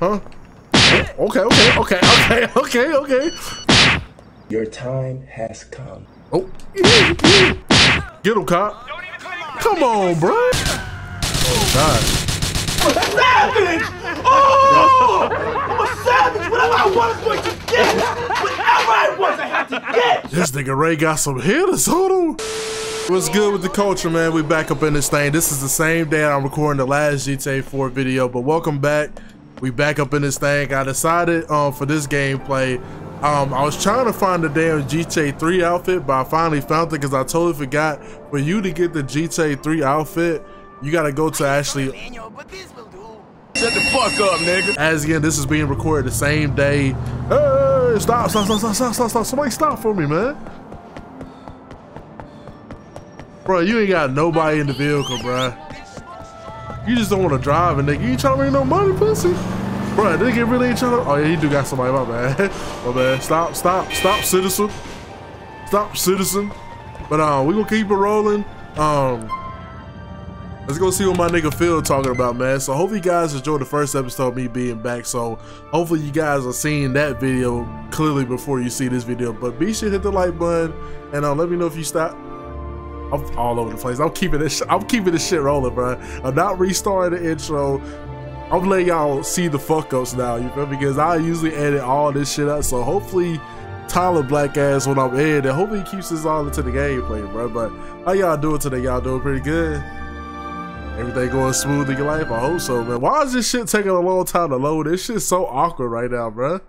Huh? Okay, okay, okay, okay, okay, okay. Your time has come. Oh, get him, cop. Come on, bro. Oh God. savage! Oh! I'm a savage! Whatever I want is going to get! Whatever I want, I have to get! This nigga Ray got some hitters on him. What's good with the culture, man? We back up in this thing. This is the same day I'm recording the last GTA 4 video, but welcome back. We back up in this thing. I decided um, for this gameplay, um, I was trying to find the damn GTA 3 outfit, but I finally found it because I totally forgot. For you to get the GTA 3 outfit, you gotta go to actually Shut the fuck up, nigga. as again, this is being recorded the same day. Hey, stop, stop, stop, stop, stop, stop, stop. Somebody stop for me, man. Bro, you ain't got nobody in the vehicle, bro. You just don't want to drive, and nigga, you trying to make no money, pussy. Bro, nigga really ain't trying to. Oh, yeah, he do got somebody, my bad. my bad. Stop, stop, stop, citizen. Stop, citizen. But um, we gonna keep it rolling. Um, Let's go see what my nigga Phil talking about, man. So hopefully you guys enjoyed the first episode of me being back. So hopefully you guys are seeing that video clearly before you see this video. But be sure to hit the like button and uh, let me know if you stop. I'm all over the place. I'm keeping this. I'm keeping this shit rolling, bro. I'm not restarting the intro. I'm letting y'all see the fuck ups now. You feel me? Because I usually edit all this shit up. So hopefully Tyler Black ass when I'm in, and hopefully he keeps this all into the gameplay, bro. But how y'all doing today? Y'all doing pretty good? Everything going smooth in your life? I hope so, man. Why is this shit taking a long time to load? This shit's so awkward right now, bro.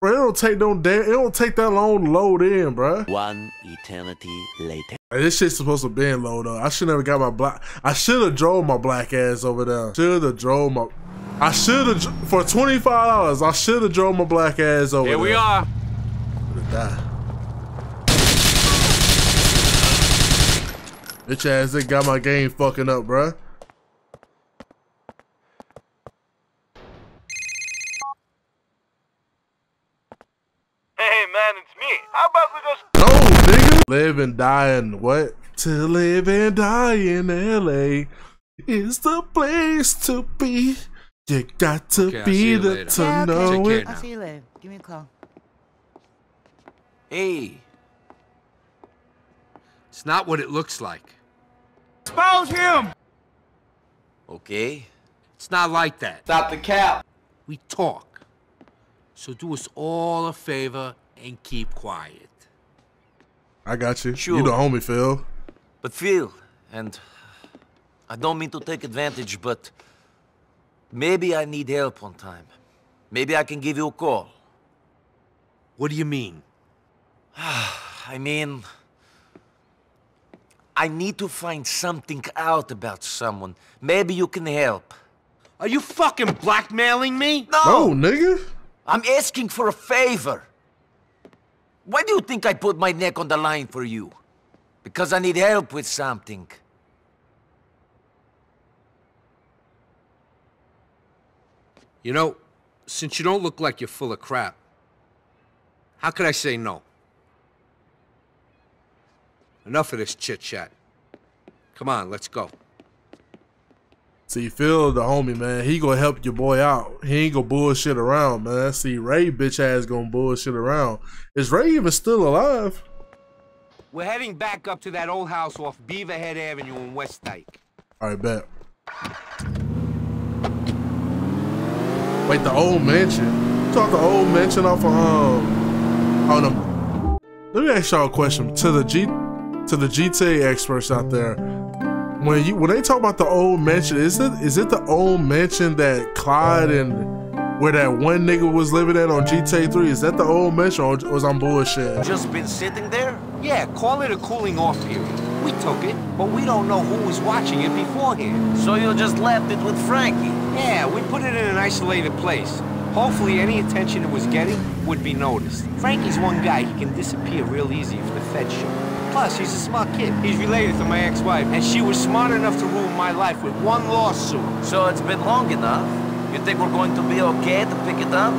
Bro, it don't take no damn. It don't take that long to load in, bro. One eternity later. Hey, this shit's supposed to be in low though. I should never got my black. I should have drove my black ass over there. Should have drove my. I should have for twenty five dollars. I should have drove my black ass over Here there. we are. Would've died. Bitch ass, it got my game fucking up, bruh. Hey, man, it's me. How about we just... No, nigga. Live and die in what? To live and die in LA is the place to be. You got to Okay, I'll be see you the later. to Yeah, okay. know Take care it. now. I'll see you later. Give me a call. Hey, It's not what it looks like. Expose him! okay. It's not like that. Stop the cap. We talk. So do us all a favor and keep quiet. I got you. Sure. You the homie, Phil. But Phil, and I don't mean to take advantage, but maybe I need help one time. Maybe I can give you a call. What do you mean? I mean, I need to find something out about someone. Maybe you can help. Are you fucking blackmailing me? No, nigga. I'm asking for a favor. Why do you think I put my neck on the line for you? Because I need help with something. You know, since you don't look like you're full of crap, how could I say no? Enough of this chit chat. Come on, let's go. See, Phil, the homie, man, he gonna help your boy out. He ain't gonna bullshit around, man. See, Ray, bitch ass, gonna bullshit around. Is Ray even still alive? We're heading back up to that old house off Beaverhead Avenue in Westdyke. All right, bet. Wait, the old mansion. You talk the old mansion off of um. Oh no. Let me ask y'all a question to the G, to the GTA experts out there. When you when they talk about the old mansion, is it is it the old mansion that Clyde and where that one nigga was living at on GTA 3? Is that the old mansion or was I bullshit? Just been sitting there? Yeah, call it a cooling off period. We took it, but we don't know who was watching it beforehand. So you just left it with Frankie? Yeah, we put it in an isolated place. Hopefully any attention it was getting would be noticed. Frankie's one guy, he can disappear real easy if the feds show. Plus, he's a smart kid. He's related to my ex-wife, and she was smart enough to ruin my life with one lawsuit. So it's been long enough. You think we're going to be okay to pick it up?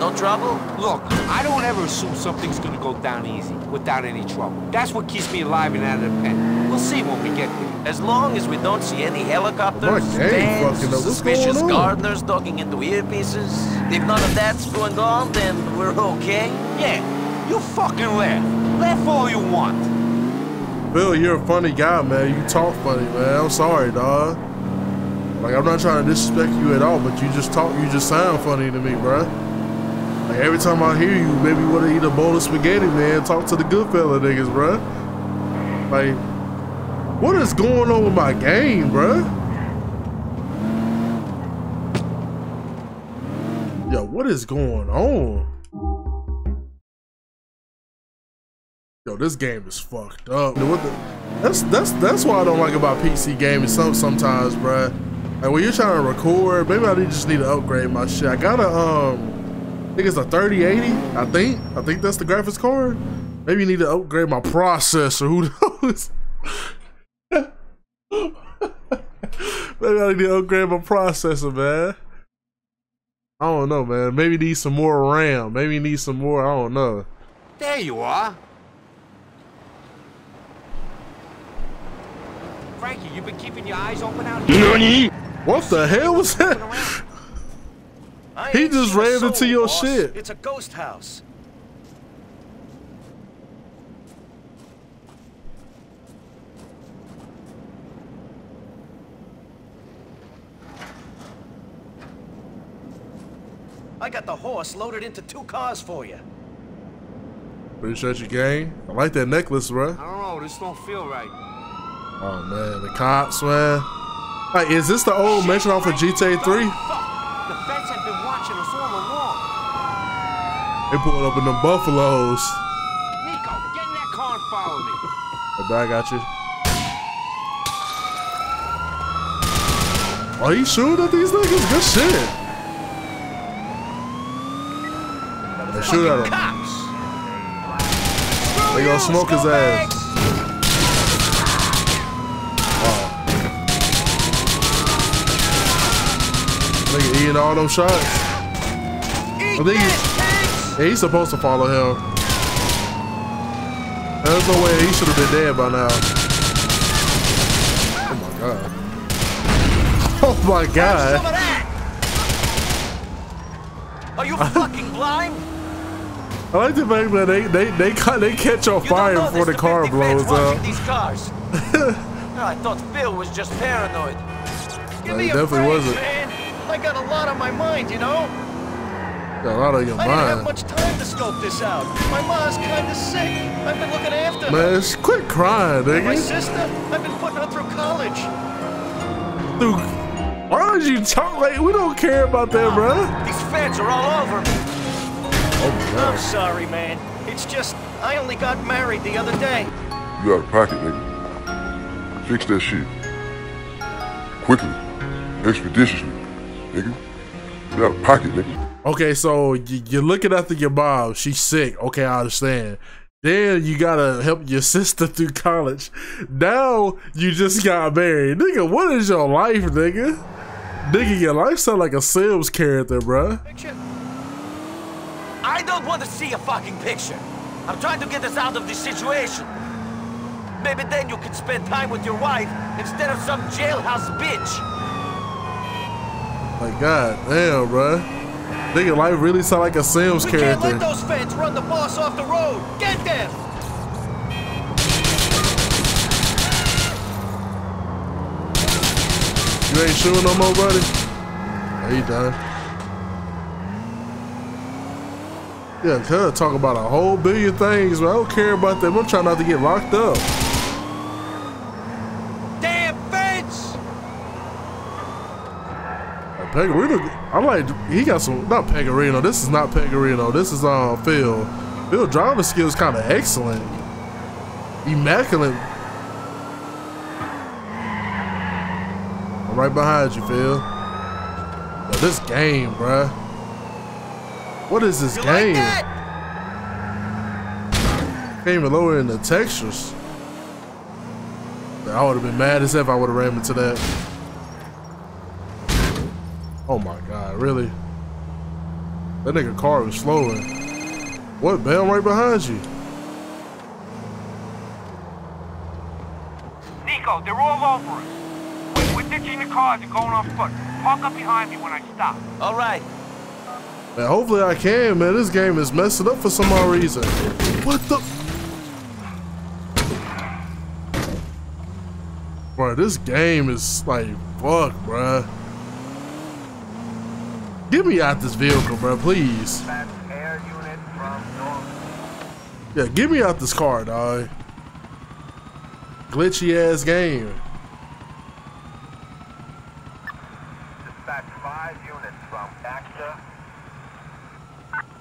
No trouble? Look, I don't ever assume something's gonna go down easy, without any trouble. That's what keeps me alive and out of the pen. We'll see when we get there. As long as we don't see any helicopters, My game vans, fucking up. What's suspicious going on? gardeners talking into earpieces, if none of that's going on, then we're okay. Yeah, you fucking laugh. Laugh all you want. Phil, you're a funny guy, man. You talk funny, man. I'm sorry, dog. Like, I'm not trying to disrespect you at all, but you just talk, you just sound funny to me, bruh. Like, every time I hear you, maybe you want to eat a bowl of spaghetti, man. Talk to the good fella niggas, bruh. Like, what is going on with my game, bruh? Yo, what is going on? Yo, this game is fucked up. That's that's that's what I don't like about PC gaming. Some sometimes, bruh. Like when you're trying to record, maybe I just need to upgrade my shit. I got a um, I think it's a 3080. I think I think that's the graphics card. Maybe you need to upgrade my processor. Who knows? maybe I need to upgrade my processor, man. I don't know, man. Maybe need some more RAM. Maybe need some more. I don't know. There you are. Frankie, you've been keeping your eyes open out here? What the hell was that? He just ran soul, into your boss. shit. It's a ghost house. I got the horse loaded into two cars for you. Appreciate you, gang. I like that necklace, bro. I don't know, this don't feel right. Oh man, the cops, man. Like, is this the old mention off of GTA 3? Fuck! The feds have been watching us all along. They pulling up in the buffaloes. Nico, get in that car and follow me. I got you. Are you shooting at these niggas? Good shit. They shoot at him. They gonna smoke his ass. Nigga eating all them shots. I think he, yeah, he's supposed to follow him. There's no way he should have been dead by now. Oh my god. Oh my god. Are you fucking blind? I like the fact that they they they, they catch on fire before the car blows up. These cars. I thought Phil was just paranoid. Give No, he definitely break, wasn't. man. I got a lot on my mind, you know? Got a lot on your mind. I didn't have mind. much time to scope this out. My mom's kinda sick. I've been looking after her. Man, quit crying, And my nigga. sister, I've been putting her through college. Dude, why would you talk like we don't care about that, bruh? These feds are all over me. Oh my I'm sorry, man. It's just, I only got married the other day. You out of pocket, nigga. Fix that shit. Quickly. Expeditiously, nigga. You out of pocket, nigga. Okay, so you, you're looking after your mom. She's sick. Okay, I understand. Then you gotta help your sister through college. Now you just got married. Nigga, what is your life, nigga? Nigga, your life sound like a Sims character, bruh. Picture? I don't want to see a fucking picture. I'm trying to get us out of this situation. Maybe then you can spend time with your wife instead of some jailhouse bitch. Like, god damn, bruh. Nigga, life really sound like a Sims We can't let those feds run the boss off the road. Get them! You ain't shooting no more, buddy? Oh, he done. Yeah, could talk about a whole billion things, but I don't care about them. I'm trying not to get locked up. Damn feds! Pecorino, I like, he got some, not Pecorino, this is not Pecorino, this is um, Phil. Phil driving skills kind of excellent. Immaculate. I'm right behind you, Phil. Yo, this game, bruh. What is this You game? like? Can't even lower in the textures. I would have been mad as if I would have ran into that. Oh my god, really? That nigga car was slowing. What, Bell right behind you? Nico, they're all over us. We're, we're ditching the cars and going on foot. Park up behind me when I stop. All right. Man, hopefully I can, man. This game is messing up for some odd reason. What the? Bro, this game is like, fuck, bro. Get me out this vehicle, bro, please. Air unit from Yeah, get me out this car, dog. Glitchy ass game. Dispatch five units from AXA.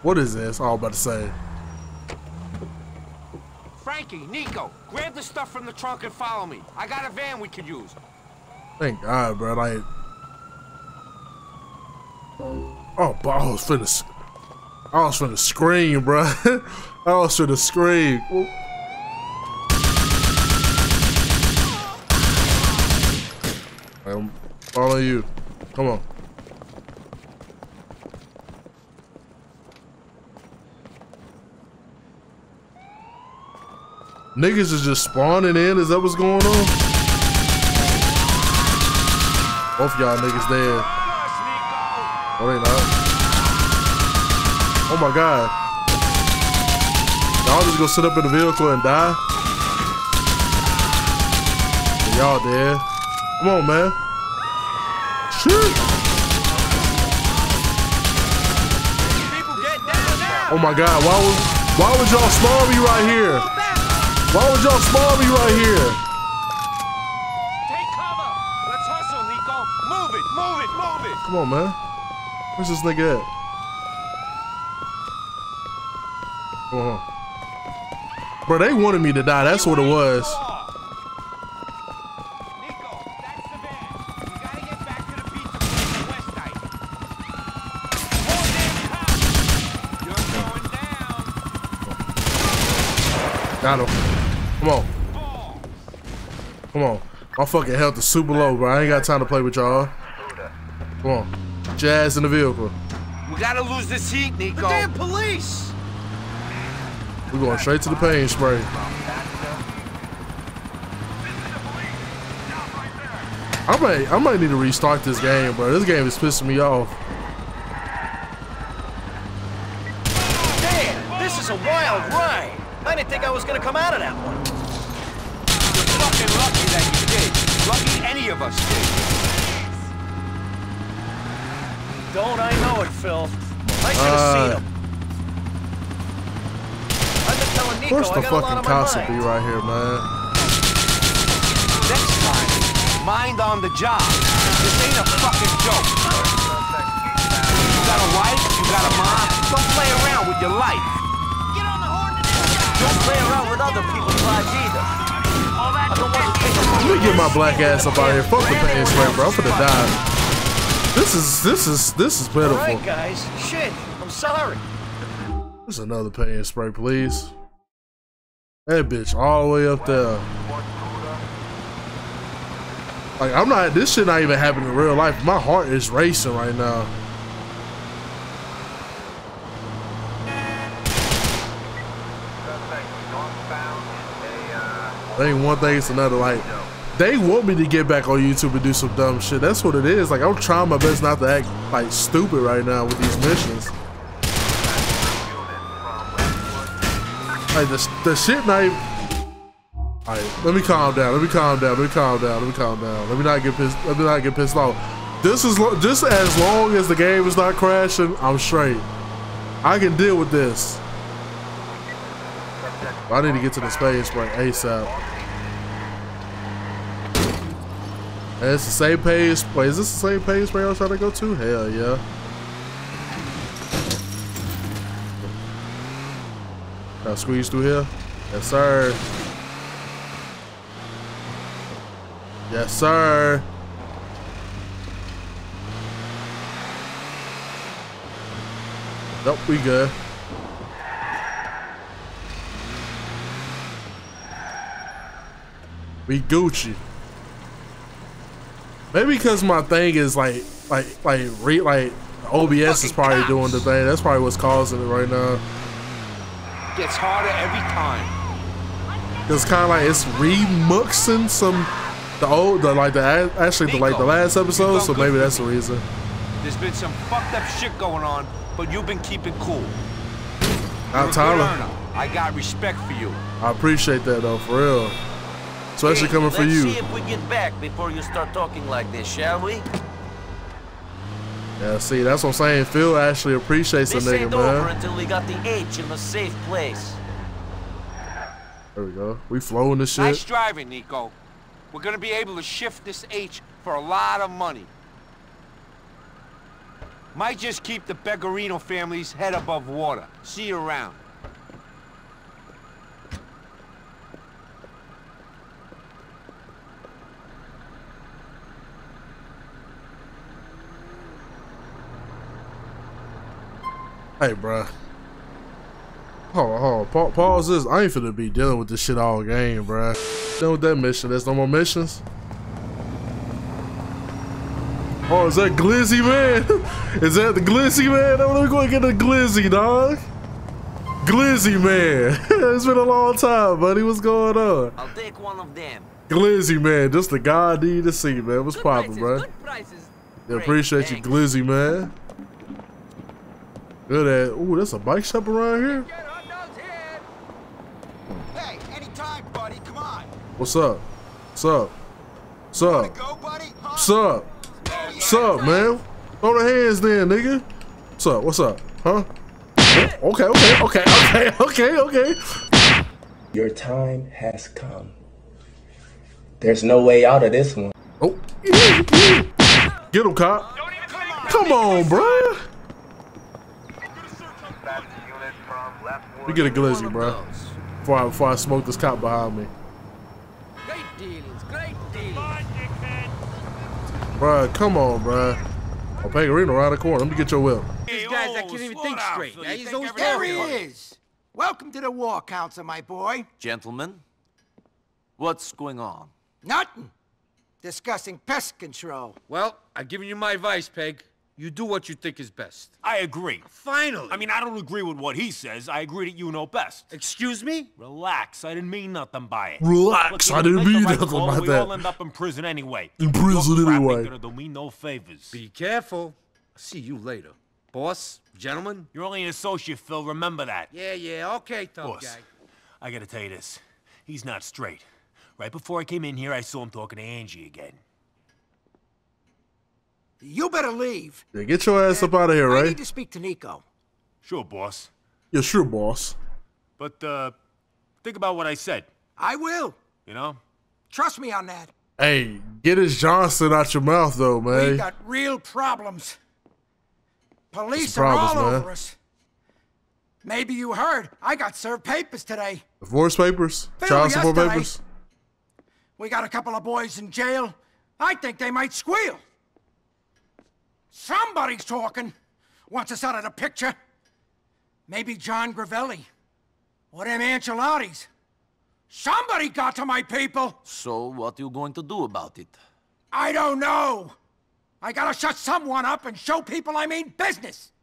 What is this? All about to say. Frankie, Nico, grab the stuff from the trunk and follow me. I got a van we could use. Thank God, bro. Like, oh, but I was finna, I was finna scream, bro. I was finna scream. I'm following you. Come on. Niggas is just spawning in. Is that what's going on? Both y'all niggas dead. Oh, they not. Oh my god. Y'all just gonna sit up in the vehicle and die? Y'all dead. Come on, man. Shit. People get down now. Oh my god, why would why would y'all spawn me right here? Why would y'all spawn me right here? Take cover. Let's hustle, Nico. Move it, move it, move it. Come on, man. Where's this nigga at? Come on. Bro, they wanted me to die. That's what it was. Got him. Come on. Come on. My fucking health is super low, bro. I ain't got time to play with y'all. Come on. Jazz in the vehicle. We gotta lose this heat, Nico. The damn police! We're going straight to the Pay 'n' Spray. I might, I might need to restart this game, bro. This game is pissing me off. Damn, this is a wild ride. I didn't think I was gonna come out of that one. You're fucking lucky that you did. Lucky any of us did. Don't I know it, Phil? I should have seen Uh, him. I've been telling Of Nico course I the got a lot fucking on cops will be right here, man. Next time, mind on the job. This ain't a fucking joke. You got a wife, you got a mom. Don't play around with your life. Get on the horn today! Don't play around with other people's lives either. I don't want to take Let me get my black ass up out here. Fuck the Pay 'n' Spray, bro. I'm finna die. This is this is this is pitiful. Alright, guys. Shit. I'm sorry. There's another Pay 'n' Spray, please. That bitch all the way up there. Like I'm not. This shit not even happening in real life. My heart is racing right now. Ain't one thing, it's another. Like, they want me to get back on YouTube and do some dumb shit. That's what it is. Like, I'm trying my best not to act like stupid right now with these missions. Like, the, the shit not. Alright, let me calm down. Let me calm down. Let me calm down. Let me calm down. Let me not get pissed. Let me not get pissed off. This is just as long as the game is not crashing. I'm straight. I can deal with this. I need to get to the space right ASAP. And it's the same page. Wait, is this the same page where I was trying to go to? Hell yeah. Squeeze through here? Yes, sir. Yes, sir. Nope, we good. We Gucci. Maybe because my thing is like, like, like, re, like, OBS is probably doing the thing. That's probably what's causing it right now. Gets harder every time. It's kind of like it's remuxing some The old, the like the actually the like the last episode, so maybe that's the reason. There's been some fucked up shit going on, but you've been keeping cool. Now Tyler. I got respect for you. I appreciate that though, for real. Especially Hey, coming for you. let's see if we get back before you start talking like this, shall we? Yeah, see, that's what I'm saying. Phil actually appreciates the This nigga, ain't over man. until we got the H in a safe place. There we go. We flowing this shit. Nice driving, Nico. We're gonna be able to shift this H for a lot of money. Might just keep the Pegorino family's head above water. See you around. Hey, bruh. Hold on, hold on. Pa- pause this. I ain't finna be dealing with this shit all game, bruh. Done with that mission. There's no more missions. Oh, is that Glizzy man? is that the Glizzy man? Oh, let me go get the Glizzy, dog. Glizzy man. it's been a long time, buddy. What's going on? I'll take one of them. Glizzy man, just the guy I need to see, man. What's poppin', bro? Yeah, appreciate you. Glizzy man. Good at. Ooh, there's a bike shop around here. Hey, anytime, buddy. Come on. What's up? What's up? What's up? Go, buddy. Huh? What's up? What's up, man? Throw the hands then, nigga. What's up? What's up? Huh? Okay, okay, okay, okay, okay, okay. Your time has come. There's no way out of this one. Oh, get him, cop. Come on, bruh. We get a glizzy, bro. Before I, before I smoke this cop behind me. Great dealings, great dealings. Bruh, come on, bruh. Oh, Pegorino around the corner. Let me get your whip. These guys oh, that can't even think straight. He's always There he is. Welcome to the War Council, my boy. Gentlemen, what's going on? Nothing. Discussing pest control. Well, I've given you my advice, Peg. You do what you think is best. I agree. Finally. I mean, I don't agree with what he says. I agree that you know best. excuse me? Relax. I didn't mean nothing by it. Relax, Look, I didn't mean right nothing call, by we that. all end up in prison anyway. In prison Your crap anyway. ain't gonna do me no favors. Be careful. I'll see you later. Boss, gentlemen. You're only an associate, Phil. Remember that. Yeah, yeah, okay, tough Boss, guy. I gotta tell you this. He's not straight. Right before I came in here, I saw him talking to Angie again. You better leave. Yeah, get your ass up out of here, right? I need to speak to Nico. Sure, boss. Yeah, sure, boss. But, uh, think about what I said, I will. you know? Trust me on that. Hey, get his Johnson out your mouth, though, man. We man. got real problems. Police Some are all problems, man. over us. Maybe you heard. I got served papers today. Divorce papers, Phil, child support yesterday- papers. We got a couple of boys in jail. I think they might squeal. Somebody's talking. Wants us out of the picture. Maybe John Gravelli. Or them Ancelottis. Somebody got to my people. So, what are you going to do about it? I don't know. I gotta shut someone up and show people I mean business.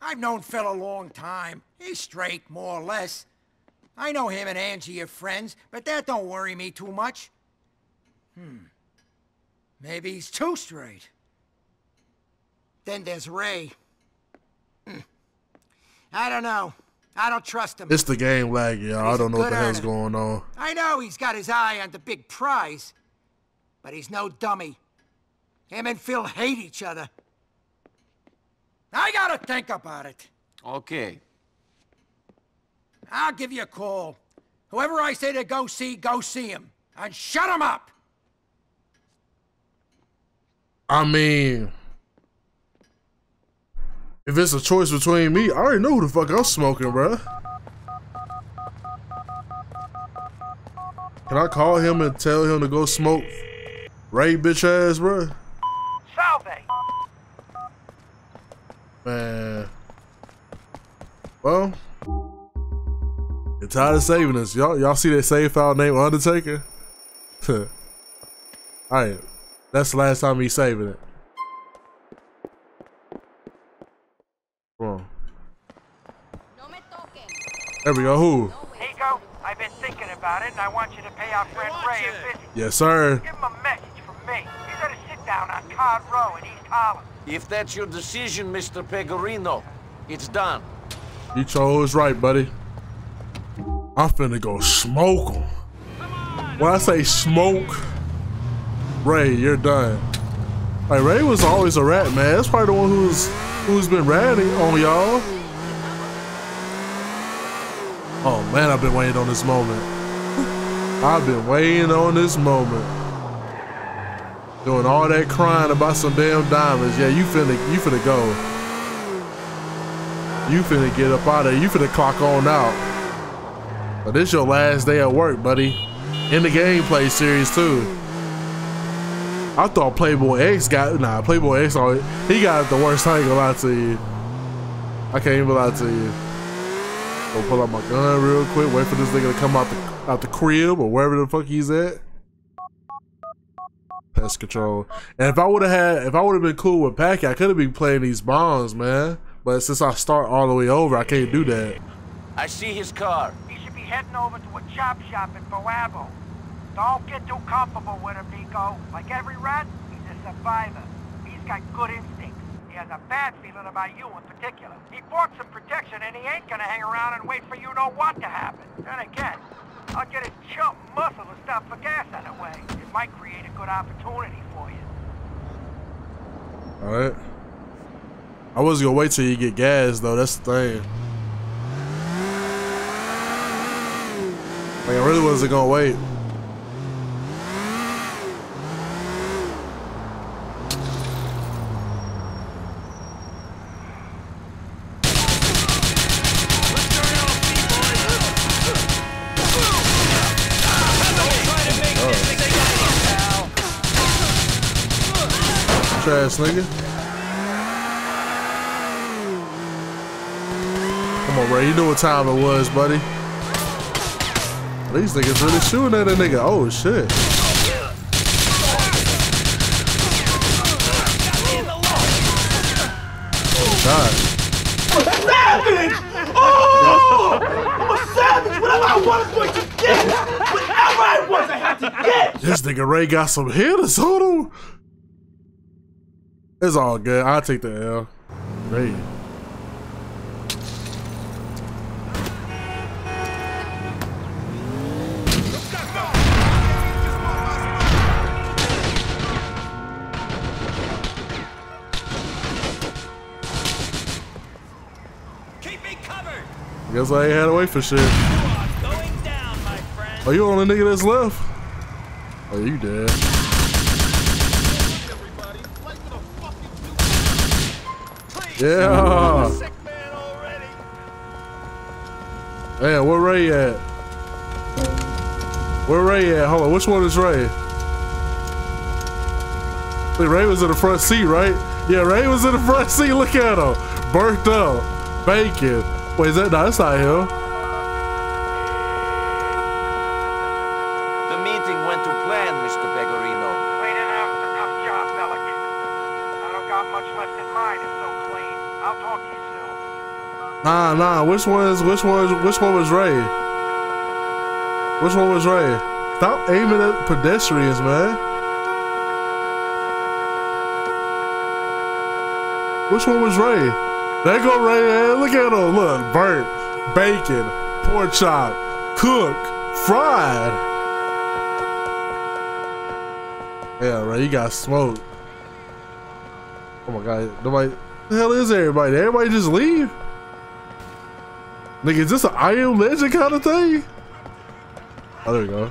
I've known Phil a long time. He's straight, more or less. I know him and Angie are friends, but that don't worry me too much. Hmm. Maybe he's too straight. Then there's Ray. Hmm. I don't know. I don't trust him. It's the game lag, y'all. I don't know what the hell's going on. I know he's got his eye on the big prize, but he's no dummy. Him and Phil hate each other. I gotta think about it. Okay. I'll give you a call. Whoever I say to go see, go see him. And shut him up! I mean, if it's a choice between me, I already know who the fuck I'm smoking, bruh. Can I call him and tell him to go smoke Ray bitch ass, bruh? Salve! Man. Well, you're tired of saving us. Y'all y'all see that save file named Undertaker? Alright. That's the last time he's saving it. Come on. No me toquen. There we go. Who? Nico, I've been thinking about it, and I want you to pay our friend Ray a visit. Yes, sir. Give him a message from me. He's at a sit-down on Cod Row in East Holland. If that's your decision, Mr. Pegorino, it's done. You chose right, buddy. I'm finna go smoke him. When I say smoke, Ray, you're done. Like Ray was always a rat, man. That's probably the one who's who's been ratting on y'all. Oh man, I've been waiting on this moment. I've been waiting on this moment. Doing all that crying about some damn diamonds. Yeah, you finna you finna go. You finna get up out of there. You finna clock on out. But this your last day at work, buddy. In the gameplay series too. I thought Playboy X got nah Playboy X oh, he got the worst. I ain't gonna lie to you. I can't even lie to you. Go pull out my gun real quick. Wait for this nigga to come out the out the crib or wherever the fuck he's at. Pest control. And if I would have had, if I would have been cool with Packie, I could have been playing these bombs, man. But since I start all the way over, I can't do that. I see his car. He should be heading over to a chop shop in Boabo. Don't get too comfortable with him, Nico. Like every rat, he's a survivor. He's got good instincts. Has a bad feeling about you in particular. He bought some protection and he ain't gonna hang around and wait for you know what to happen. Then again, I'll get his chump muscle to stop for gas on the way. It might create a good opportunity for you. Alright. I was gonna wait till you get gas though, that's the thing. Like I really wasn't gonna wait. Trash nigga. Come on, Ray. You know what time it was, buddy. These niggas really shooting at a nigga. Oh, shit. God. savage! Oh! I'm a savage! Whatever I want is going to get! Whatever I want, I have to get! This nigga Ray got some hitters on him. It's all good. I'll take the L. Keep! Guess I ain't had to wait for shit. Going down, my. Oh, you the only nigga that's left? Oh, you dead. Yeah. Damn, where Ray at? Where Ray at? Hold on, which one is Ray? Wait, Ray was in the front seat, right? Yeah, Ray was in the front seat. Look at him. Burnt up. Bacon. Wait, is that? No, that's not him. Nah, nah. Which one is? Which one? Which one was Ray? Which one was Ray? Stop aiming at pedestrians, man. Which one was Ray? There go Ray. man. Look at him. Look, burnt, bacon, pork chop, cook, fried. Yeah, Ray, you got smoked. Oh my god, nobody. The hell is everybody? Did everybody just leave? Nigga, is this an I Am Legend kind of thing? Oh, there we go.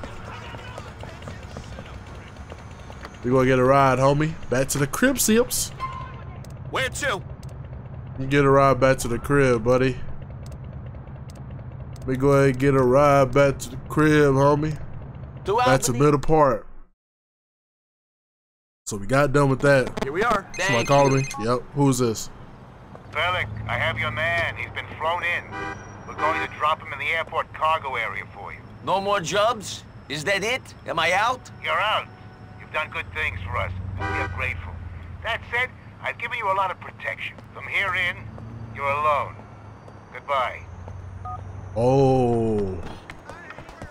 We gonna get a ride, homie. Back to the crib, Sips. Where to? You get a ride back to the crib, buddy. We go ahead and get a ride back to the crib, homie. To Back to Albany. Middle Park. So we got done with that. Here we are. Somebody Thank calling you. me. Yep. Who's this? Bellic, I have your man. He's been flown in. We're going to drop him in the airport cargo area for you. No more jobs? Is that it? Am I out? You're out. You've done good things for us, and we are grateful. That said, I've given you a lot of protection. From here in, you're alone. Goodbye. Oh.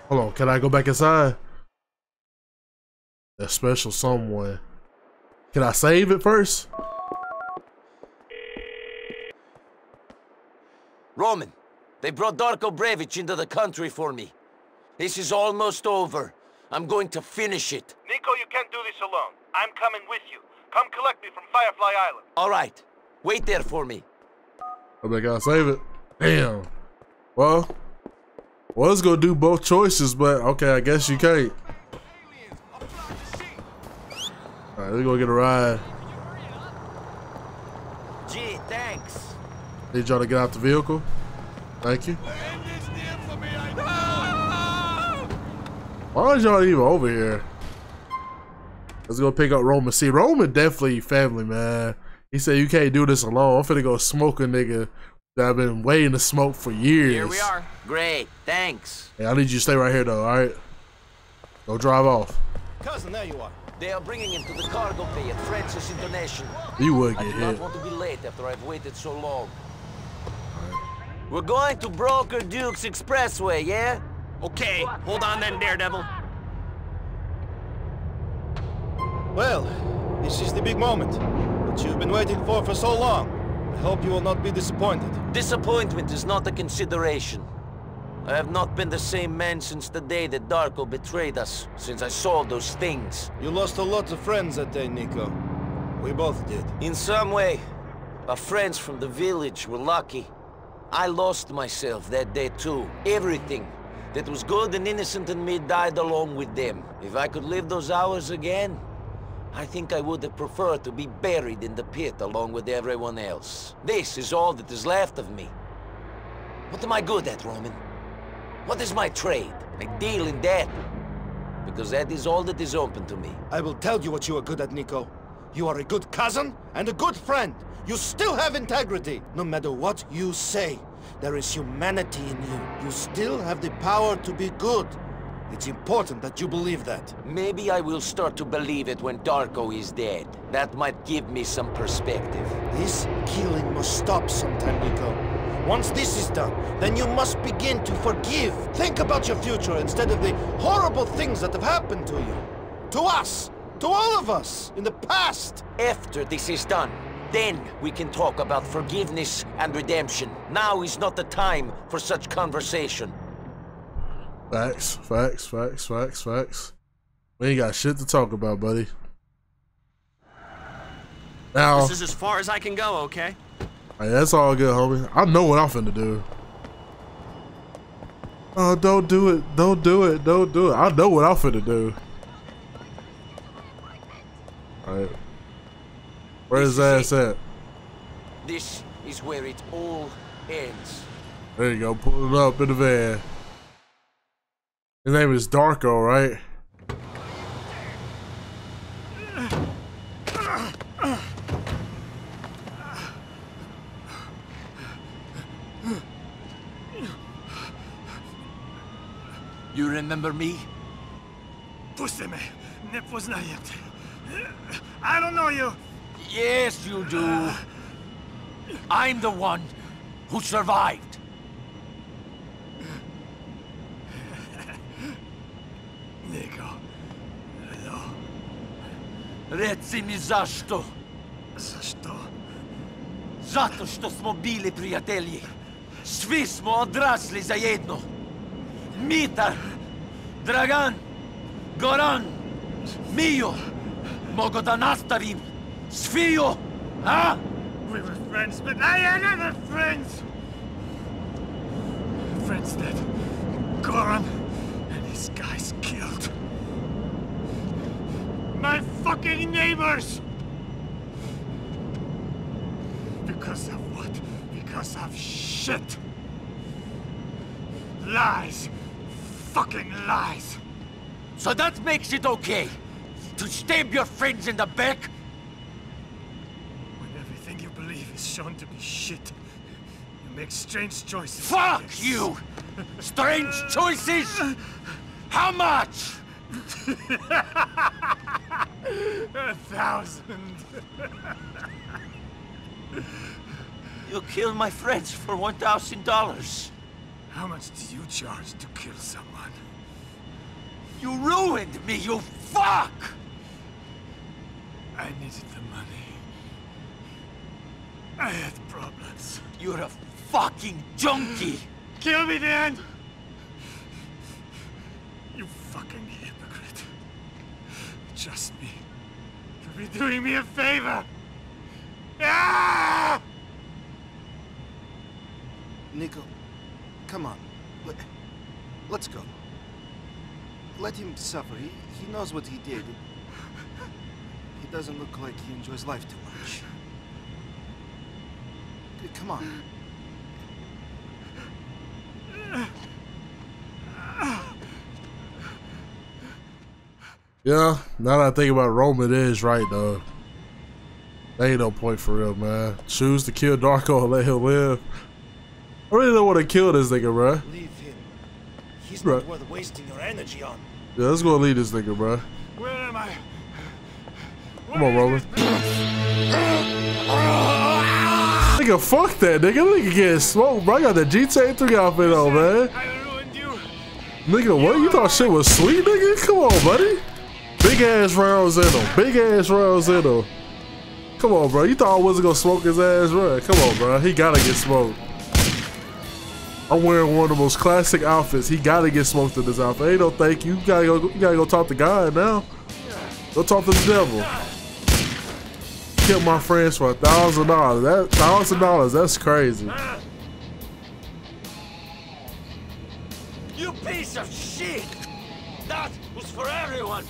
Hold on, can I go back inside? A special someone. Can I save it first? Roman, they brought Darko Brevic into the country for me. This is almost over. I'm going to finish it. Nico, you can't do this alone. I'm coming with you. Come collect me from Firefly Island. All right. Wait there for me. I think I'll save it. Damn. Well, was gonna do both choices, but okay, I guess you can't. Alright, let's go get a ride. Gee, thanks. Need y'all to get out the vehicle. Thank you. Why is y'all even over here? Let's go pick up Roman. See, Roman definitely family, man. He said you can't do this alone. I'm finna go smoke a nigga that I've been waiting to smoke for years. Here we are. Great, thanks. Hey, I need you to stay right here though, alright? Don't drive off. Cousin, there you are. They are bringing him to the cargo bay at Francis International. You would I get do not want to be late after I've waited so long. We're going to Broker Duke's Expressway, yeah? Okay, hold on then, Daredevil. Well, this is the big moment that you've been waiting for for so long. I hope you will not be disappointed. Disappointment is not a consideration. I have not been the same man since the day that Darko betrayed us, since I saw those things. You lost a lot of friends that day, Nico. We both did. In some way, our friends from the village were lucky. I lost myself that day too. Everything that was good and innocent in me died along with them. If I could live those hours again, I think I would have preferred to be buried in the pit along with everyone else. This is all that is left of me. What am I good at, Roman? What is my trade? I deal in debt. Because that is all that is open to me. I will tell you what you are good at, Nico. You are a good cousin and a good friend. You still have integrity. No matter what you say, there is humanity in you. You still have the power to be good. It's important that you believe that. Maybe I will start to believe it when Darko is dead. That might give me some perspective. This killing must stop sometime, Nico. Once this is done, then you must begin to forgive. Think about your future instead of the horrible things that have happened to you. To us! To all of us! In the past! After this is done, then we can talk about forgiveness and redemption. Now is not the time for such conversation. Facts, facts, facts, facts, facts. We ain't got shit to talk about, buddy. Now, This is as far as I can go, okay? Hey, that's all good, homie. I know what I'm finna do. Oh, don't do it. Don't do it. Don't do it. I know what I'm finna do. Alright. Where's his ass at? This is where it all ends. There you go. Pull it up in the van. His name is Darko, right? You remember me? Pussy me, не познаете. I don't know you. Yes, you do. I'm the one who survived. Nico. Hello. Reci mi zašto. Zašto? Zato što smo bili prijatelji. Svi smo odrasli zajedno. Mitar, Dragan, Goran, Mio. Mogu da nastavim. Svio, a? We were friends, but I am never friends. Friends dead. Goran and his guys killed. My fucking neighbors! Because of what? Because of shit. Lies. Fucking lies. So that makes it okay to stab your friends in the back? When everything you believe is shown to be shit, you make strange choices. Fuck Yes. you! Strange choices? How much? A thousand. You killed my friends for $1,000. How much do you charge to kill someone? You ruined me, you fuck! I needed the money. I had problems. You're a fucking junkie! Kill me, Dan! You fucking hypocrite. Trust me. You'll be doing me a favor. Ah! Nico, come on. Let, let's go. Let him suffer. He, he knows what he did. He doesn't look like he enjoys life too much. Come on. Yeah, now that I think about it, Roman is right though. There ain't no point for real, man. Choose to kill Darko and let him live. I really don't want to kill this nigga, bro. Leave him. He's Bruh. not worth wasting your energy on. Yeah, let's go lead this nigga, bro. Where am I? Come on, Roman. Nigga, fuck that, nigga. Nigga getting smoked, bro. I got the GTA 3 outfit on, man. Nigga, what? You thought shit was sweet, nigga? Come on, buddy. Big ass rounds in him. Big ass rounds in him. Come on, bro. You thought I wasn't gonna smoke his ass, bro? Come on, bro. He gotta get smoked. I'm wearing one of the most classic outfits. He gotta get smoked in this outfit. Ain't no thank you. You gotta go. You gotta go talk to God now. Go talk to the devil. Killed my friends for a thousand dollars. That thousand dollars. That's crazy. You piece of shit! That was for everyone!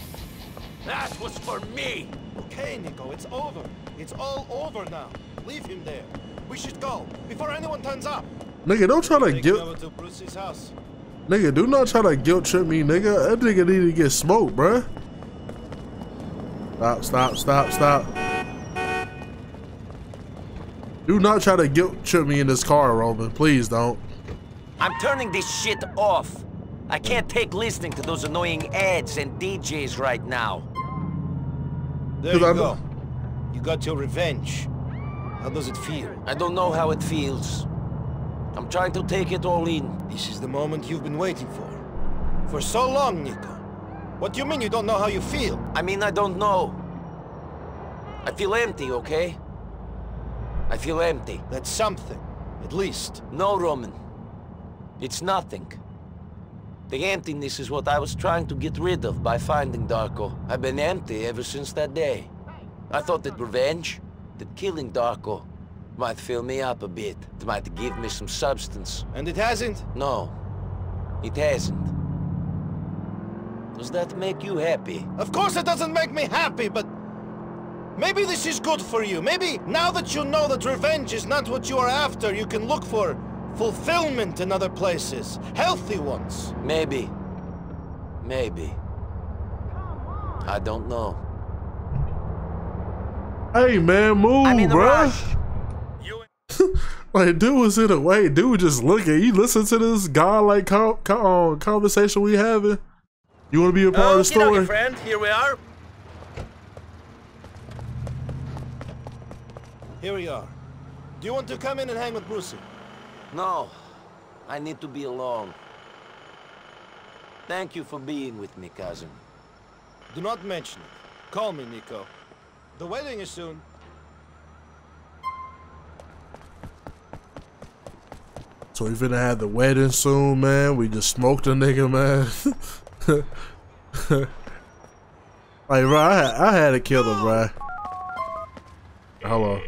That was for me! Okay, Nico, it's over. It's all over now. Leave him there. We should go before anyone turns up. Nigga, don't try to guilt. to Bruce's house. Nigga, do not try to guilt trip me, nigga. That nigga need to get smoked, bruh. Stop, stop, stop, stop. Do not try to guilt trip me in this car, Roman. Please don't. I'm turning this shit off. I can't take listening to those annoying ads and DJs right now. There you go. You got your revenge. How does it feel? I don't know how it feels. I'm trying to take it all in. This is the moment you've been waiting for. For so long, Nico. What do you mean you don't know how you feel? I mean, I don't know. I feel empty, okay? I feel empty. That's something, at least. No, Roman. It's nothing. The emptiness is what I was trying to get rid of by finding Darko. I've been empty ever since that day. I thought that revenge, that killing Darko, might fill me up a bit. It might give me some substance. And it hasn't? No, it hasn't. Does that make you happy? Of course it doesn't make me happy, but... Maybe this is good for you. Maybe now that you know that revenge is not what you are after, you can look for fulfillment in other places. Healthy ones. Maybe. Maybe. I don't know. Hey, man, move, I'm in bruh. rush. like, dude was in a way. Dude just looking. You listen to this godlike com- com- uh, conversation we having. You want to be a part of the story? friend. Here we are. Here we are. Do you want to come in and hang with Brucie? No. I need to be alone. Thank you for being with me, cousin. Do not mention it. Call me, Nico. The wedding is soon. So we finna have the wedding soon, man. We just smoked a nigga, man. like, bro, I had, I had to kill him, bro. Hello.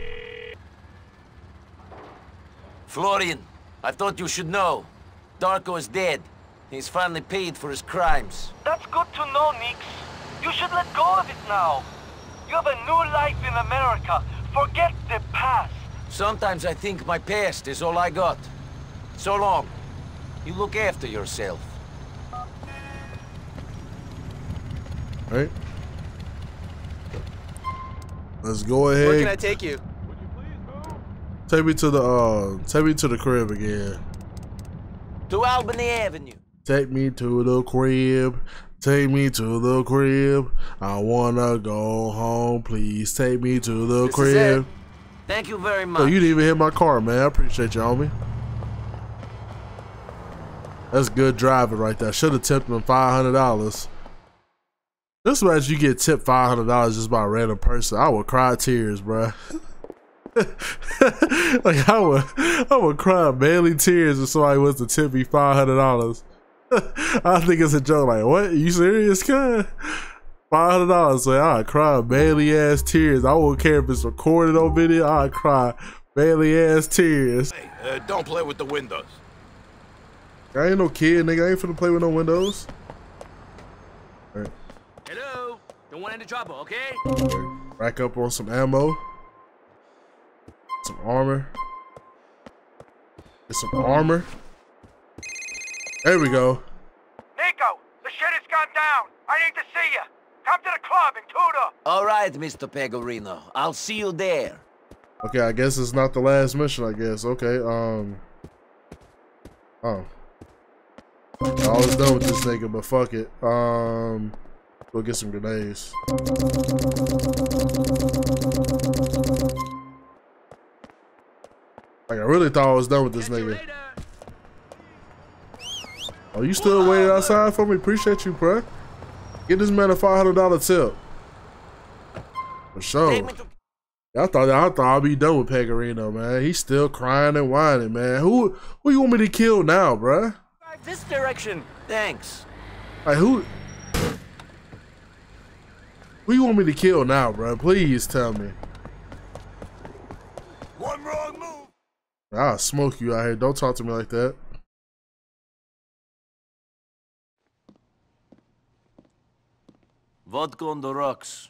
Florian, I thought you should know. Darko is dead. He's finally paid for his crimes. That's good to know, Nix. You should let go of it now. You have a new life in America. Forget the past. Sometimes I think my past is all I got. So long. You look after yourself. Right? Let's go ahead. Where can I take you? Take me to the uh take me to the crib again. To Albany Avenue. Take me to the crib. Take me to the crib. I wanna go home. Please take me to the This crib. Thank you very much. Oh, you didn't even hit my car, man. I appreciate you, homie. That's good driving right there. Should have tipped him five hundred dollars. Just imagine you get tipped five hundred dollars just by a random person. I would cry tears, bruh. like I would, I would cry manly tears if somebody was to tip me five hundred dollars. I think it's a joke. Like, what? You serious, guy? Five hundred dollars. So I'd cry manly ass tears. I won't care if it's recorded on video. I'd cry manly ass tears. Hey, uh, don't play with the windows. I ain't no kid, nigga. I ain't finna play with no windows. Hello. Don't want any trouble, okay? Rack up on some ammo. Some armor. Get some armor. There we go. Nico, the shit has gone down. I need to see you. Come to the club in Tudor. All right, Mr. Pegorino. I'll see you there. Okay, I guess it's not the last mission, I guess. Okay, um... Oh. I was done with this nigga, but fuck it. Um... Go get some grenades. Like, I really thought I was done with this nigga. Oh, you still waiting outside for me? Appreciate you, bruh. Get this man a $500 tip. For sure. I thought I thought I'd be done with Pegorino, man. He's still crying and whining, man. Who who you want me to kill now, bruh? This direction. Thanks. Like who who you want me to kill now, bruh? Please tell me. One wrong move. I'll smoke you out here. Don't talk to me like that. Vodka on the rocks.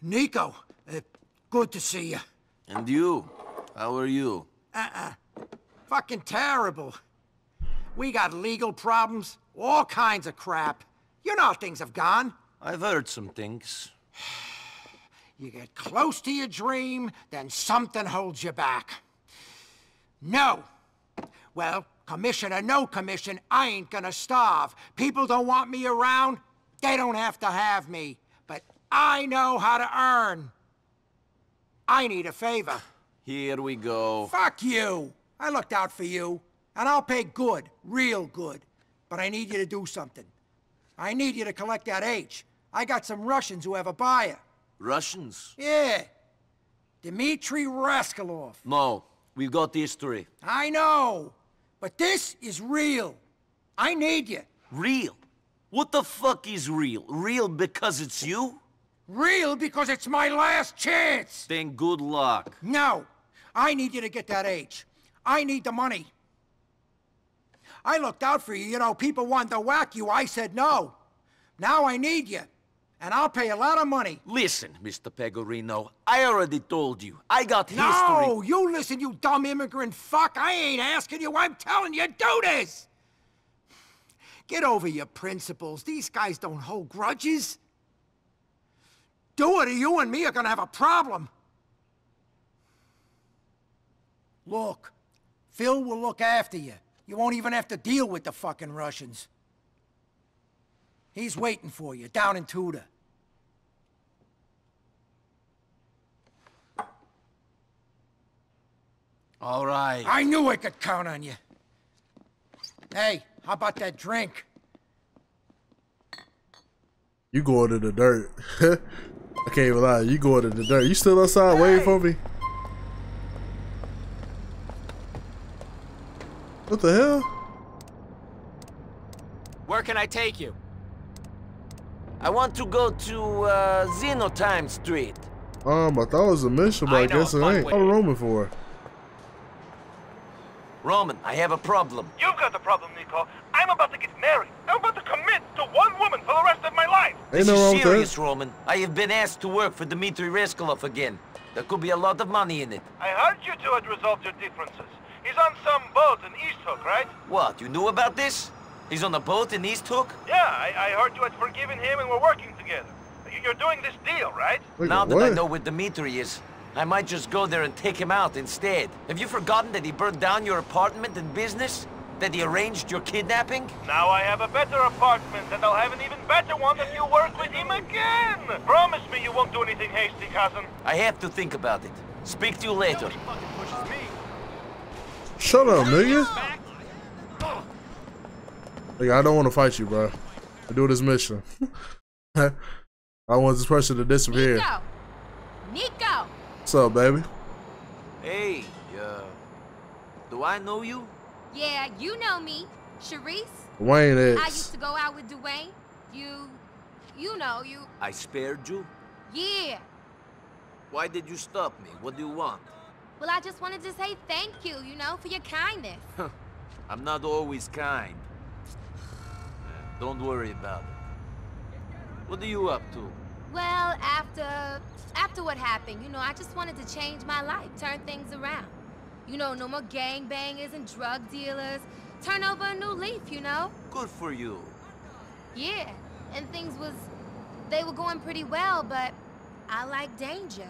Nico, uh, good to see you. And you? How are you? Uh-uh. Fucking terrible. We got legal problems, all kinds of crap. You know how things have gone. I've heard some things. You get close to your dream, then something holds you back. No. Well, commission or no commission, I ain't gonna starve. People don't want me around, they don't have to have me. But I know how to earn. I need a favor. Here we go. Fuck you! I looked out for you, and I'll pay good, real good. But I need you to do something. I need you to collect that H. I got some Russians who have a buyer. Russians? Yeah. Dmitri Rascalov. No, we've got history. I know. But this is real. I need you. Real? What the fuck is real? Real because it's you? Real because it's my last chance. Then good luck. No. I need you to get that H. I need the money. I looked out for you. You know, people wanted to whack you. I said no. Now I need you. And I'll pay a lot of money. Listen, Mr. Pegorino, I already told you. I got history. No, you listen, you dumb immigrant fuck. I ain't asking you. I'm telling you, do this. Get over your principles. These guys don't hold grudges. Do it or you and me are gonna have a problem. Look, Phil will look after you. You won't even have to deal with the fucking Russians. He's waiting for you down in Tudor. All right. I knew I could count on you. Hey, how about that drink? You going to the dirt. I can't even lie. You going to the dirt. You still outside hey. waiting for me? What the hell? Where can I take you? I want to go to uh, Xenotime Street. Um, I thought it was a mission, but I, I guess it ain't. What are Roman for? Roman, I have a problem. You've got the problem, Niko. I'm about to get married. I'm about to commit to one woman for the rest of my life. Ain't this no is serious, Roman. I have been asked to work for Dmitri Rascalov again. There could be a lot of money in it. I heard you two had resolved your differences. He's on some boat in East Hook, right? What, you knew about this? He's on the boat in East Hook? Yeah, I, I heard you had forgiven him and we're working together. You're doing this deal, right? Wait, now what? that I know where Dmitri is, I might just go there and take him out instead. Have you forgotten that he burned down your apartment and business? That he arranged your kidnapping? Now I have a better apartment, and I'll have an even better one if you work with him again! Promise me you won't do anything hasty, cousin. I have to think about it. Speak to you later. Shut up, nigga. Like, I don't want to fight you, bro. I do this mission. I want this person to disappear. Nico! Nico! What's up, baby? Hey, uh, do I know you? Yeah, you know me. Charisse. Wayne I X. used to go out with Dwayne. You... You know, you... I spared you? Yeah. Why did you stop me? What do you want? Well, I just wanted to say thank you, you know, for your kindness. I'm not always kind. Don't worry about it. What are you up to? Well, after... After what happened, you know, I just wanted to change my life, turn things around. You know, no more gangbangers and drug dealers. Turn over a new leaf, you know? Good for you. Yeah, and things was... They were going pretty well, but I like danger.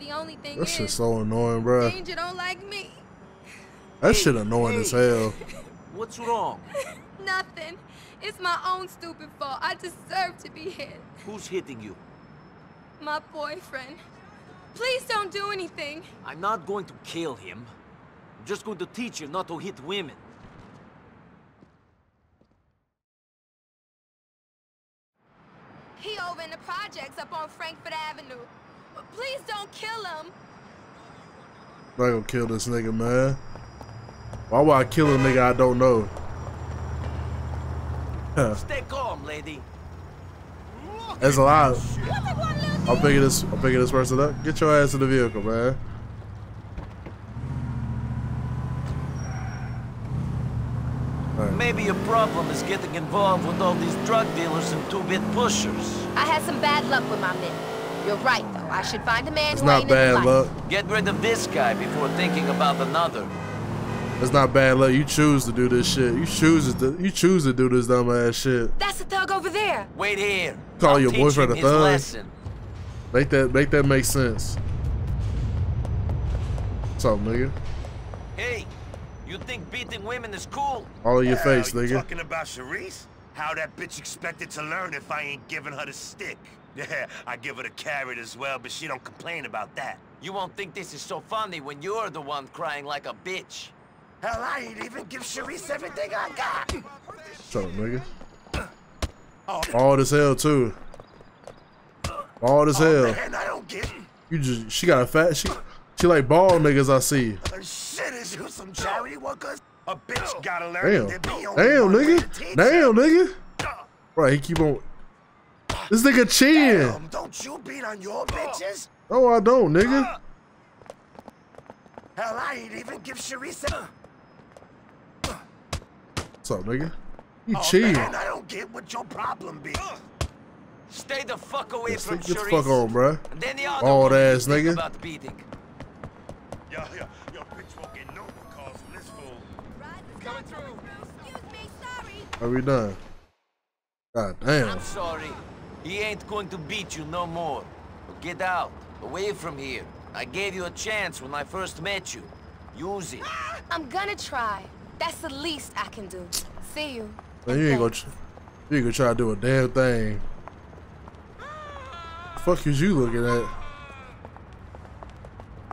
The only thing That is, shit's so annoying, bro. danger don't like me. That shit annoying as hell. What's wrong? Nothing. It's my own stupid fault. I deserve to be hit. Who's hitting you? My boyfriend. Please don't do anything. I'm not going to kill him. I'm just going to teach you not to hit women. He over in the projects up on Frankfort Avenue. Please don't kill him. I'm not gonna kill this nigga, man. Why would I kill a nigga I don't know? Huh. Stay calm, lady. That's a lot. I'm picking this. I'll pick this person up. Get your ass in the vehicle, man. Maybe your problem is getting involved with all these drug dealers and two-bit pushers. I had some bad luck with my men. You're right, though. I should find a man It's who not ain't in bad luck. Get rid of this guy before thinking about another. It's not bad luck. You choose to do this shit. You choose to. You choose to do this dumb ass shit. That's a thug over there. Wait here. Call I'll your boyfriend a thug. lesson. Make that. Make that make sense. What's up, nigga? Hey, you think beating women is cool? All in your Yeah, face, you nigga. talking about Charisse? How that bitch expected to learn if I ain't giving her the stick? Yeah, I give her the carrot as well, but she don't complain about that. You won't think this is so funny when you're the one crying like a bitch. Hell, I ain't even give Charisse everything I got. What's up, nigga? All this hell too. All this oh, hell. Oh, Man, I don't get You just. She got a fat. She. She like bald niggas. I see. Shit, is you some charity workers? A bitch gotta learn Damn. that there be Damn, only one way to nigga. Damn, nigga. Right, he keep on. This nigga cheating. Damn, don't you beat on your bitches? No, I don't, nigga. Hell, I ain't even give Charisse a... What's up, nigga? You Oh, cheating. man, I don't get what your problem be. Stay the fuck away Yes, from get the Charisse. fuck on, bruh. And then the other Bald woman ass nigga. about beating. Yo, yo, yo, bitch won't get no calls from this fool. Coming through. Excuse me, sorry. Are we done? God damn. I'm sorry. He ain't going to beat you no more. But get out. Away from here. I gave you a chance when I first met you. Use it. I'm gonna try. That's the least I can do. See you. Man, you ain't gonna. tr- You ain't gonna try to do a damn thing. fuck is you looking at?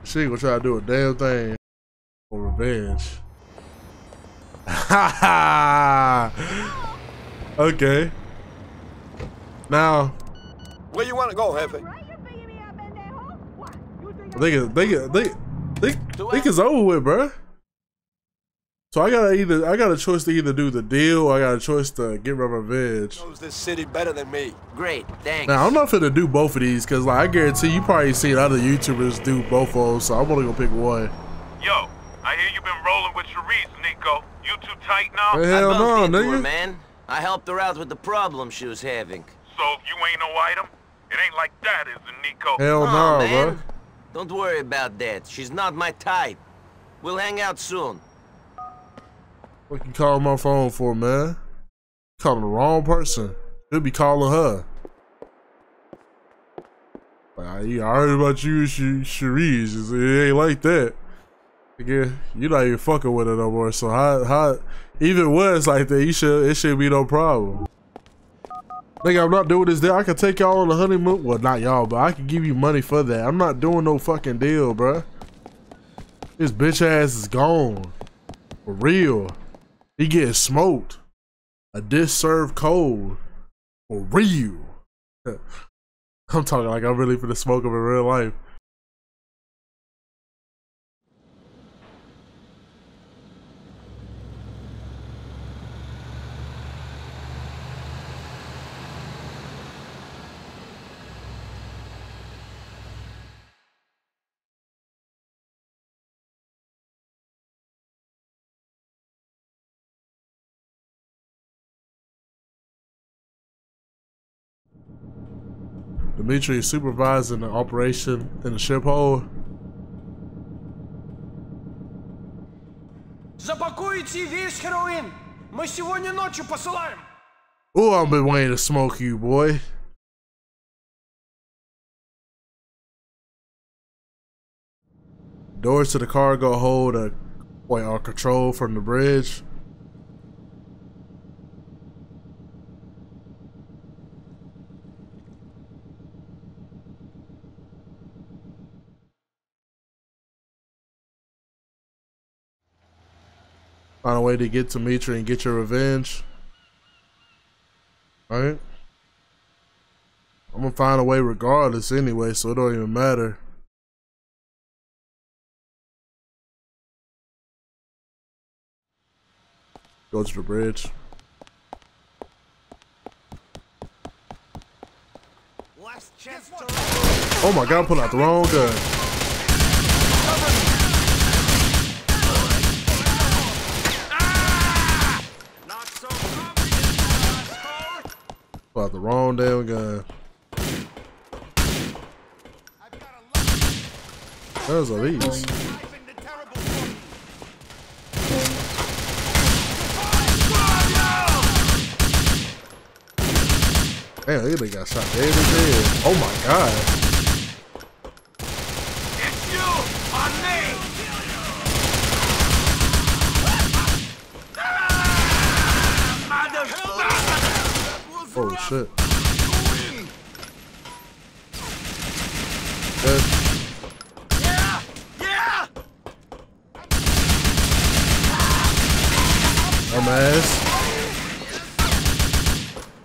She ain't gonna try to do a damn thing for revenge. Ha ha! okay. Now Where you want to go, Hefe? they get they get they they think it's over with, bruh. So I gotta either I got a choice to either do the deal or I got a choice to get my revenge. Knows this city better than me. Great, thanks. Now I'm not finna do both of these because like I guarantee you probably seen other YouTubers do both of them, so I'm only gonna go pick one. Yo, I hear you been rolling with Charisse, Nico. You too tight now? Hell I no, bumped into her, man. I helped her out with the problem she was having. So if you ain't no item? It ain't like that, is it, Nico? Hell Aw, no, man. bro. Don't worry about that. She's not my type. We'll hang out soon. What you calling my phone for, man? Calling the wrong person. Should be calling her. Like, I I heard about you, Sh- Cherise. It ain't like that. Nigga, you not even fucking with her no more. So how, how, even was like that, you should, it should be no problem. Nigga, I'm not doing this deal. I can take y'all on the honeymoon. Well, not y'all, but I can give you money for that. I'm not doing no fucking deal, bruh. This bitch ass is gone. For real. He getting smoked. A dish served cold. For real. I'm talking like I'm really for the smoke of in real life. Dimitri is supervising the operation in the ship hole. Запакуйте весь хероин! Мы сегодня ночью посылаем! Oh, I've been waiting to smoke you, boy. Doors to the cargo hold are, wait, are controlled from the bridge. Find a way to get to Mitra and get your revenge. Right? I'm gonna find a way regardless anyway, so it don't even matter. Go to the bridge. Oh my god, I'm pulling out the wrong gun. Pull out the wrong damn gun. Those are these. Damn, they got shot dead in dead. Oh my god. It's you! On me! Oh shit. Dead. Yeah! Dumbass.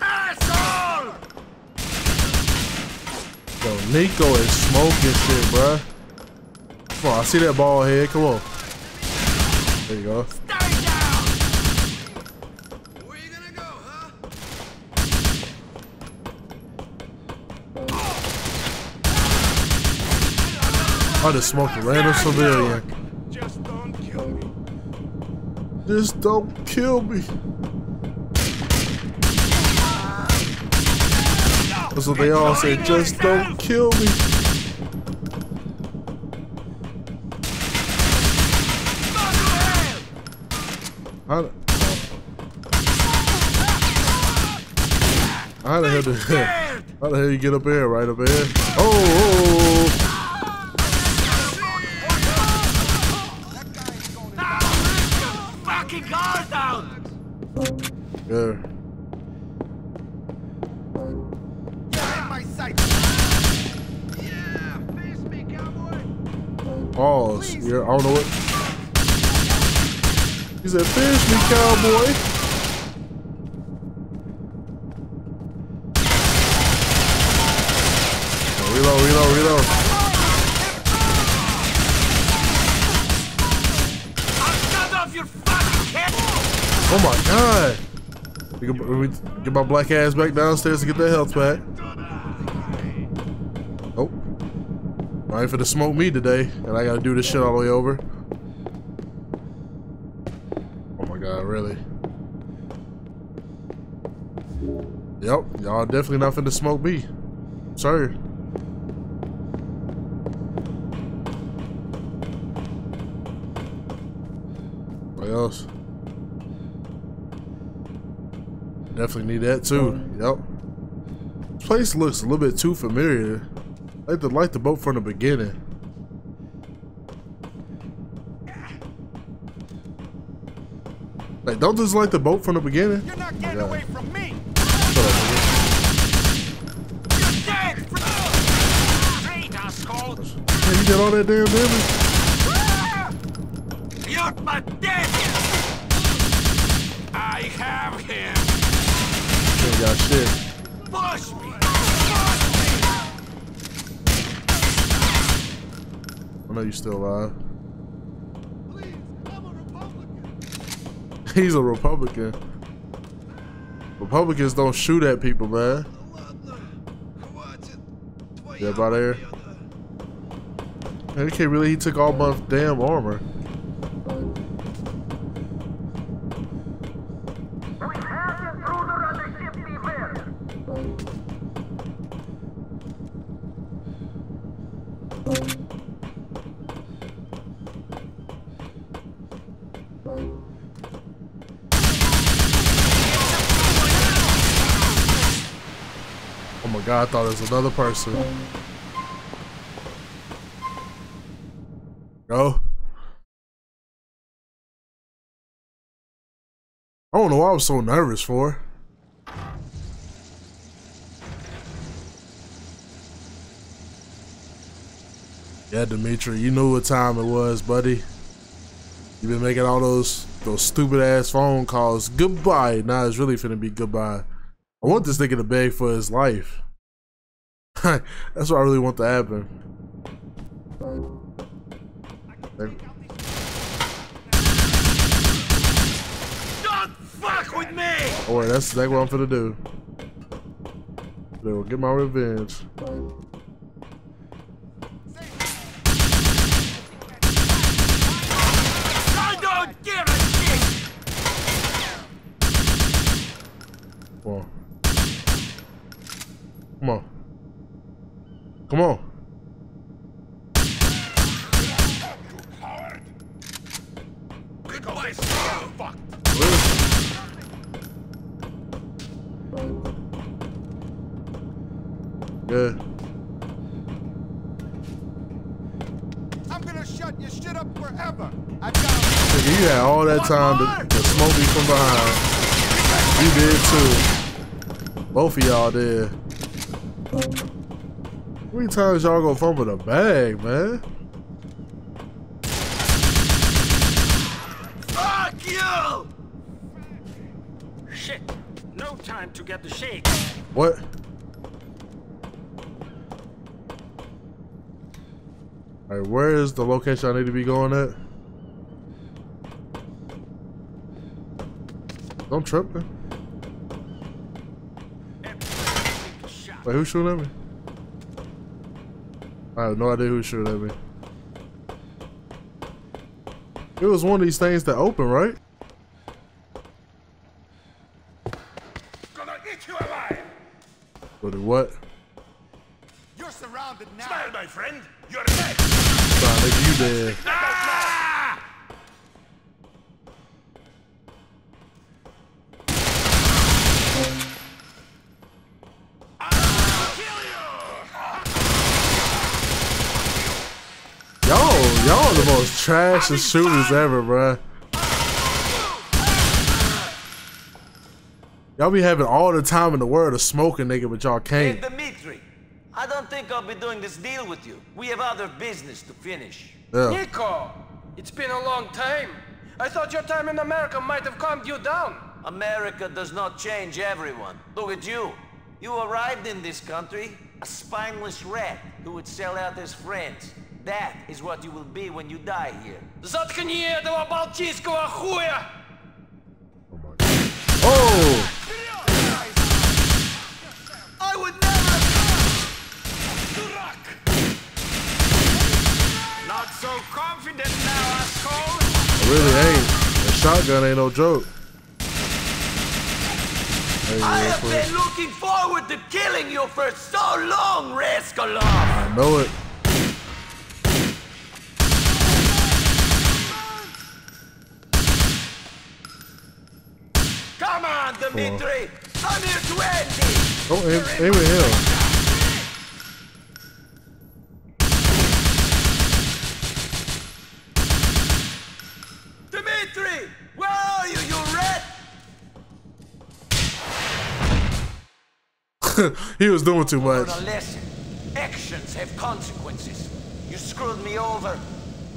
Asshole! Yo, Nico is smoking shit, bruh. Come on, I see that ball head. Come on. There you go. I just smoked a random civilian. Just don't kill me. Just don't kill me. That's what they all say. Just don't kill me. How the, the hell did how the hell you get up there? Right up there? Oh, oh, oh. oh. He said, me, cowboy." Oh, reload, reload, reload. Oh my god. We can- me get my black ass back downstairs to get that health back. Oh. I ain't finna smoke me today, and I gotta do this shit all the way over. Y'all definitely not finna smoke me. Sorry. What else? Definitely need that too. Yep. This place looks a little bit too familiar. I like to like the boat from the beginning. Like, don't this like the boat from the beginning? You're not getting oh, away from me! Shut up, nigga. Dead! Straight, asshole! Man, you got all that damn damage? You're my dead! I have him! He ain't got shit. Push me! Push me. I know you still alive. He's a Republican. Republicans don't shoot at people, man. Yeah, about there. Man, really. He took all my damn armor. Oh my god, I thought it was another person. Was so nervous for. Yeah, Dimitri, you knew what time it was, buddy. You've been making all those those stupid ass phone calls. Goodbye. Now it's really finna be goodbye. I want this nigga to beg for his life. That's what I really want to happen. Oh wait, that's exactly what I'm finna do. They will get my revenge. I don't give a shit! Come on. Come on. Come on. Both of y'all did. How many times y'all gonna fumble the bag, man? Fuck you! Shit. No time to get the shake. What? Alright, where is the location I need to be going at? I'm tripping. Wait, who's shooting at me? I have no idea who's shooting at me. It was one of these things that open, right? Most trash and shooters ever, bruh. Y'all be having all the time in the world to smoke a nigga, but y'all Hey, can't. Dimitri, I don't think I'll be doing this deal with you. We have other business to finish. Yeah. Nico, it's been a long time. I thought your time in America might have calmed you down. America does not change everyone. Look at you. You arrived in this country, a spineless rat who would sell out his friends. That is what you will be when you die here. Заткни этого балтийского хуя! Oh! I would never... Дурак! Not so confident now, asshole! I really ain't. A shotgun ain't no joke. I have been looking forward to killing you for so long, Rascalov! I know it. Come on, Dimitri! I'm oh, here to end this! Don't aim, aim at him. Dimitri! Where are you, you rat? he was doing too much. Learn a lesson. Actions have consequences. You screwed me over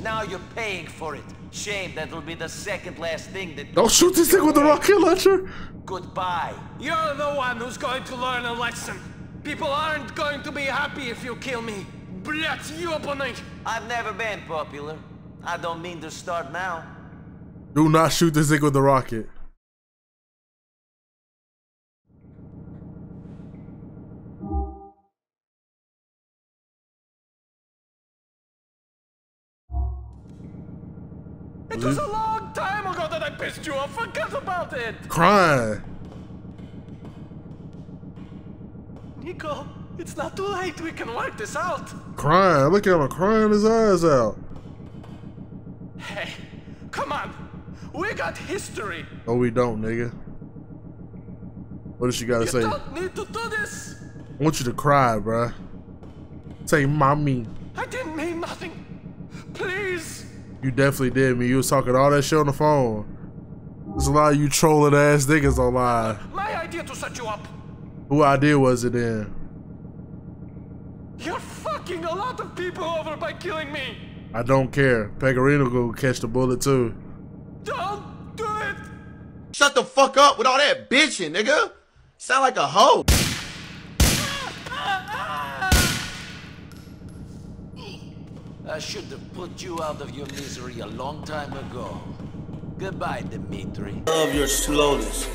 now you're paying for it. Shame that'll be the second last thing that... Don't shoot this thing with the rocket launcher. Goodbye. You're the one who's going to learn a lesson. People aren't going to be happy if you kill me. Блять, ёбаный! I've never been popular. I don't mean to start now. Do not shoot this thing with the rocket. It was a long time ago that I pissed you off. Forget about it. Crying. Nico, it's not too late. We can work this out. Crying. Look at him crying his eyes out. Hey, come on. We got history. Oh, we don't, nigga. What does she gotta You say? don't need to do this. I want you to cry, bruh. Say, mommy. I didn't mean nothing. Please. You definitely did, me. You was talking all that shit on the phone. There's a lot of you trolling ass niggas online. My idea to set you up. Who idea was it then? You're fucking a lot of people over by killing me. I don't care. Pegorino go catch the bullet too. Don't do it. Shut the fuck up with all that bitching, nigga. Sound like a hoe. I should have put you out of your misery a long time ago. Goodbye, Dimitri. Love your slowness.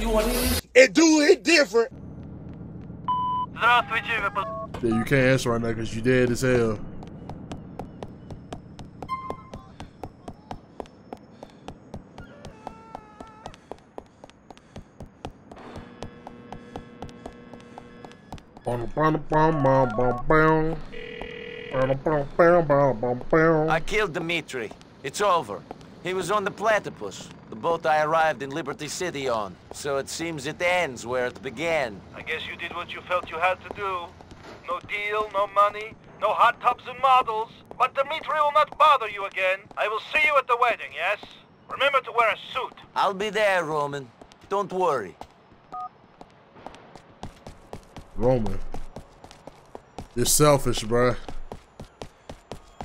you want it? do it different. Yeah, you can't answer right now because you dead as hell. I killed Dimitri. It's over. He was on the platypus, the boat I arrived in Liberty City on. So it seems it ends where it began. I guess you did what you felt you had to do. No deal, no money, no hot tubs and models. But Dimitri will not bother you again. I will see you at the wedding, yes? Remember to wear a suit. I'll be there, Roman. Don't worry. Roman. You're selfish, bruh.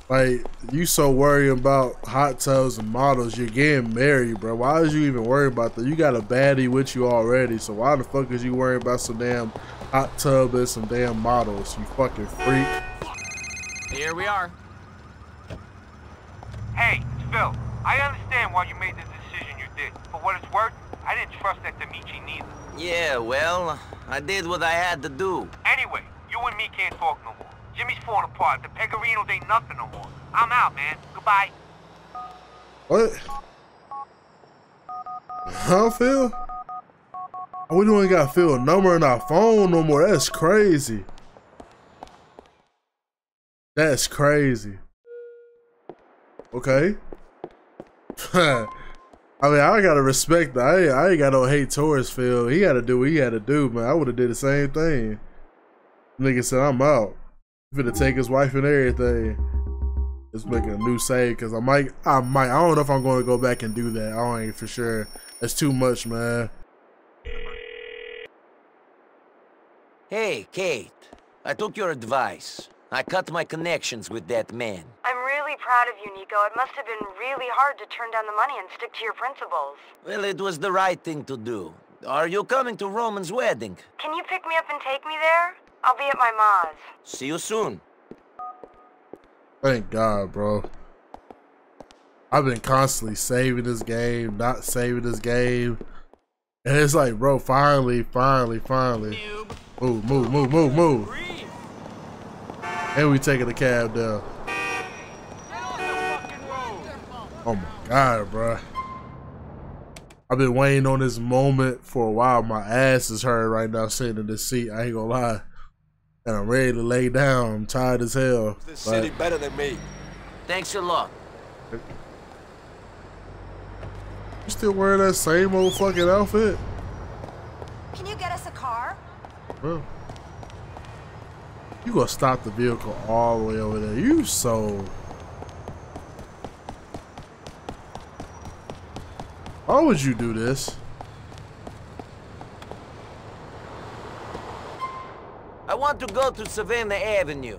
Like, you so worried about hot tubs and models, you're getting married, bro. Why is you even worried about that? You got a baddie with you already, so why the fuck is you worried about some damn hot tub and some damn models, you fucking freak? Here we are. Hey, Phil. I understand why you made the decision you did. For what it's worth, I didn't trust that Dimitri neither. Yeah, well, I did what I had to do. Anyway, you and me can't talk no more. Jimmy's falling apart. The Pegorinos ain't nothing no more. I'm out, man. Goodbye. What? Huh, Phil? Oh, we don't even got Phil number in our phone no more. That's crazy. That's crazy. Okay. I mean, I gotta respect that. I, ain't- I ain't got no hate towards Phil. He gotta do what he had to do, man. I would have did the same thing. Nigga said, I'm out. Finna take his wife and everything. Just making a new save because I might, I might, I don't know if I'm going to go back and do that. I ain't for sure. That's too much, man. Hey, Kate. I took your advice. I cut my connections with that man. I'm really proud of you, Nico. It must have been really hard to turn down the money and stick to your principles. Well, it was the right thing to do. Are you coming to Roman's wedding? Can you pick me up and take me there? I'll be at my ma's. See you soon. Thank God, bro. I've been constantly saving this game, not saving this game. And it's like, bro, finally, finally, finally. Move, move, move, move, move. And we taking the cab down. Oh my God, bro. I've been waiting on this moment for a while. My ass is hurt right now sitting in this seat. I ain't gonna lie. And I'm ready to lay down. I'm tired as hell. This city better than me. Thanks a lot. You still wearing that same old fucking outfit? Can you get us a car? Bro. You gonna stop the vehicle all the way over there. You so Why would you do this? I want to go to Savannah Avenue.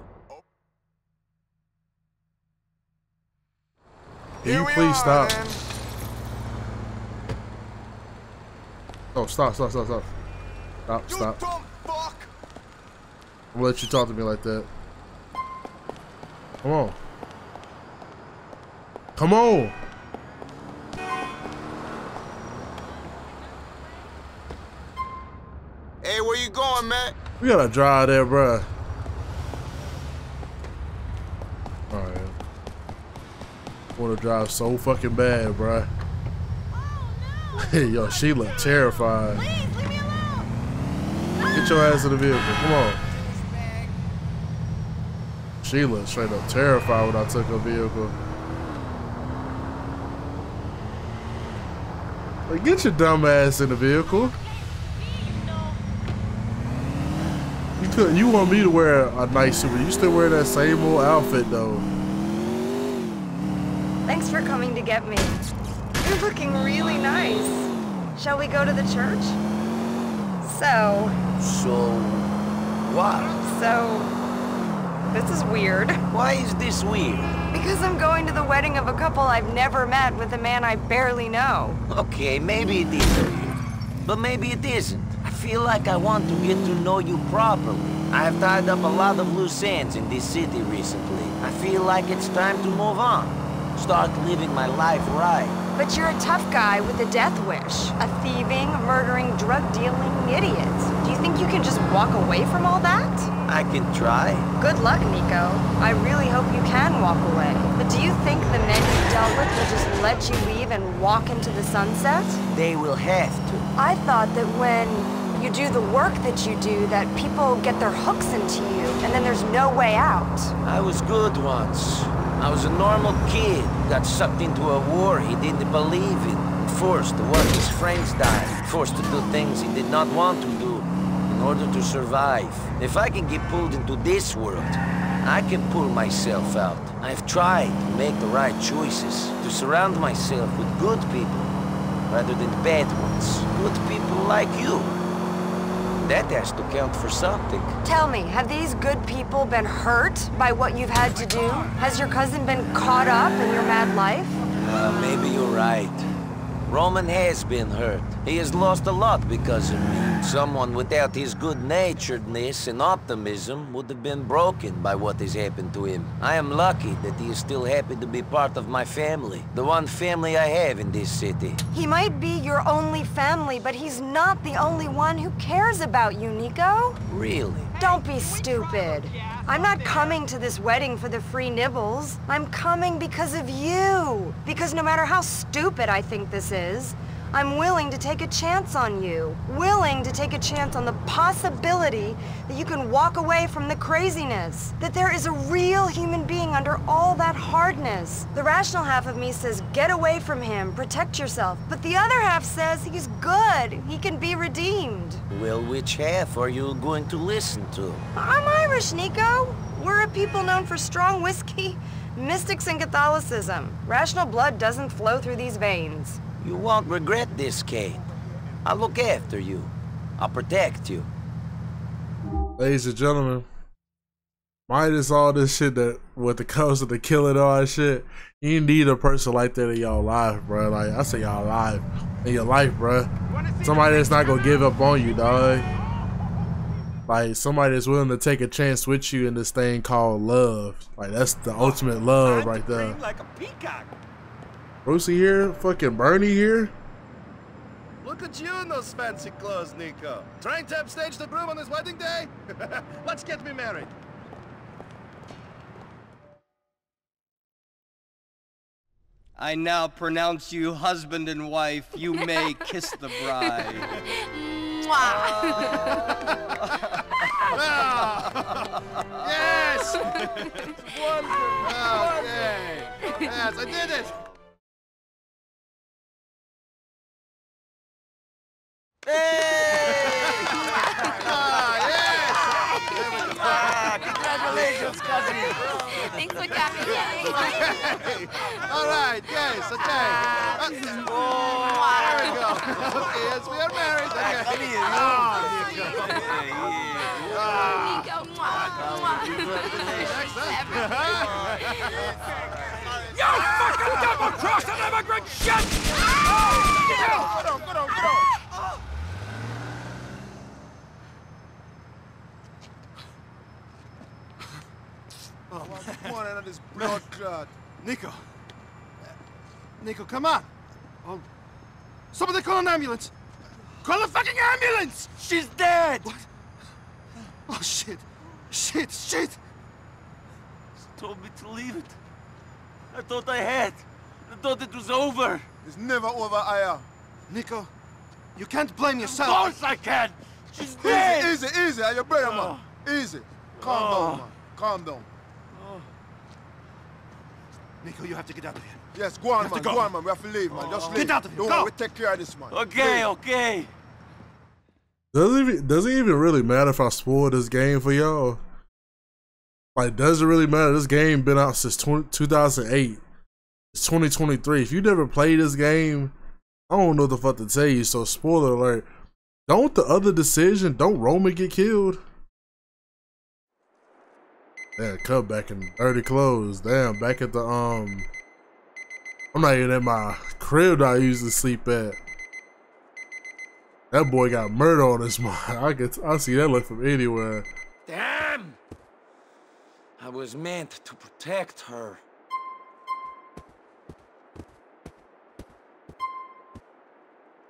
Can you please stop? Oh, stop, stop, stop, stop. Stop, stop. I'm gonna let you talk to me like that. Come on. Come on. Hey, where you going, man? We gotta drive there, bruh. Alright. Wanna drive so fucking bad, bruh. Oh, hey, yo, she look terrified. Get your ass in the vehicle. Come on. She looked straight up terrified when I took her vehicle. Like, get your dumb ass in the vehicle. Could you want me to wear a nice suit, but you still wear that same old outfit though. Thanks for coming to get me. You're looking really nice. Shall we go to the church? So, So, what? so... This is weird. Why is this weird? Because I'm going to the wedding of a couple I've never met with a man I barely know. Okay, maybe it is weird. But maybe it isn't. I feel like I want to get to know you properly. I have tied up a lot of loose ends in this city recently. I feel like it's time to move on. Start living my life right. But you're a tough guy with a death wish. A thieving, murdering, drug-dealing idiot. Do you think you can just walk away from all that? I can try. Good luck, Nico. I really hope you can walk away. But do you think the men you dealt with will just let you leave and walk into the sunset? They will have to. I thought that when you do the work that you do, that people get their hooks into you, and then there's no way out. I was good once. I was a normal kid, got sucked into a war he didn't believe in, forced to watch his friends die, forced to do things he did not want to do in order to survive. If I can get pulled into this world, I can pull myself out. I've tried to make the right choices, to surround myself with good people rather than bad ones. Good people like you. That has to count for something. Tell me, have these good people been hurt by what you've had to do? Has your cousin been caught up in your mad life? Uh, maybe you're right. Roman has been hurt. He has lost a lot because of me. Someone without his good-naturedness and optimism would have been broken by what has happened to him. I am lucky that he is still happy to be part of my family. The one family I have in this city. He might be your only family, but he's not the only one who cares about you, Nico. Really? Don't be stupid. I'm not coming to this wedding for the free nibbles. I'm coming because of you. Because no matter how stupid I think this is, I'm willing to take a chance on you. Willing to take a chance on the possibility that you can walk away from the craziness. That there is a real human being under all that hardness. The rational half of me says, get away from him, protect yourself. But the other half says he's good. He can be redeemed. Well, which half are you going to listen to? I'm Irish, Nico. We're a people known for strong whiskey, mystics, and Catholicism. Rational blood doesn't flow through these veins. You won't regret this, Kate. I'll look after you. I'll protect you. Ladies and gentlemen, minus all this shit that with the comes of the killing all that shit, you need a person like that in y'all life, bro. Like I say y'all life. In your life, bro. Somebody that's not gonna give up on you, dog. Like somebody that's willing to take a chance with you in this thing called love. Like that's the ultimate love right there. Like a peacock. Brucie here, fucking Bernie here. Look at you in those fancy clothes, Nico. Trying to upstage the groom on his wedding day? Let's get me married. I now pronounce you husband and wife. You may kiss the bride. Mwah. Ah. yes! Wonderful! Okay. Yes, I did it! Ah, Congratulations, cousin. Thanks for coming. Okay. All right, yes, okay. Uh, there we go. Okay, yes, we are married. Okay. Oh, Nico. You ah, fucking double-crossing immigrant shit! Oh, get on, get on, get on. Oh, man. One of this blood clot. Nico. Nico, come on. Oh, somebody call an ambulance. Call a fucking ambulance! She's dead! What? Oh, shit. Shit, shit! She Told me to leave it. I thought I had. I thought it was over. It's never over, Aya. Nico, you can't blame yourself. Of course I can. She's dead. Easy, easy, easy. Are you brother, man? Oh. Easy. Calm Oh. down, man. Calm down. Nico, you have to get out of here. Yes, go on, man. go. Go. on, man. We have to leave, man. Just oh. Get leave. out of here. Don't Go. worry, we take care of this, man. Okay, Leave. okay. Does it even, does it even really matter if I spoil this game for y'all? Like, does it really matter? This game been out since 20, 2008. It's 2023. If you never played this game, I don't know the fuck to tell you. So, spoiler alert. Don't the other decision, don't Roman get killed? Damn, cut back in dirty clothes. Damn, back at the, um... I'm not even at my crib that I usually sleep at. That boy got murder on his mind. I get, I see that look from anywhere. Damn! I was meant to protect her.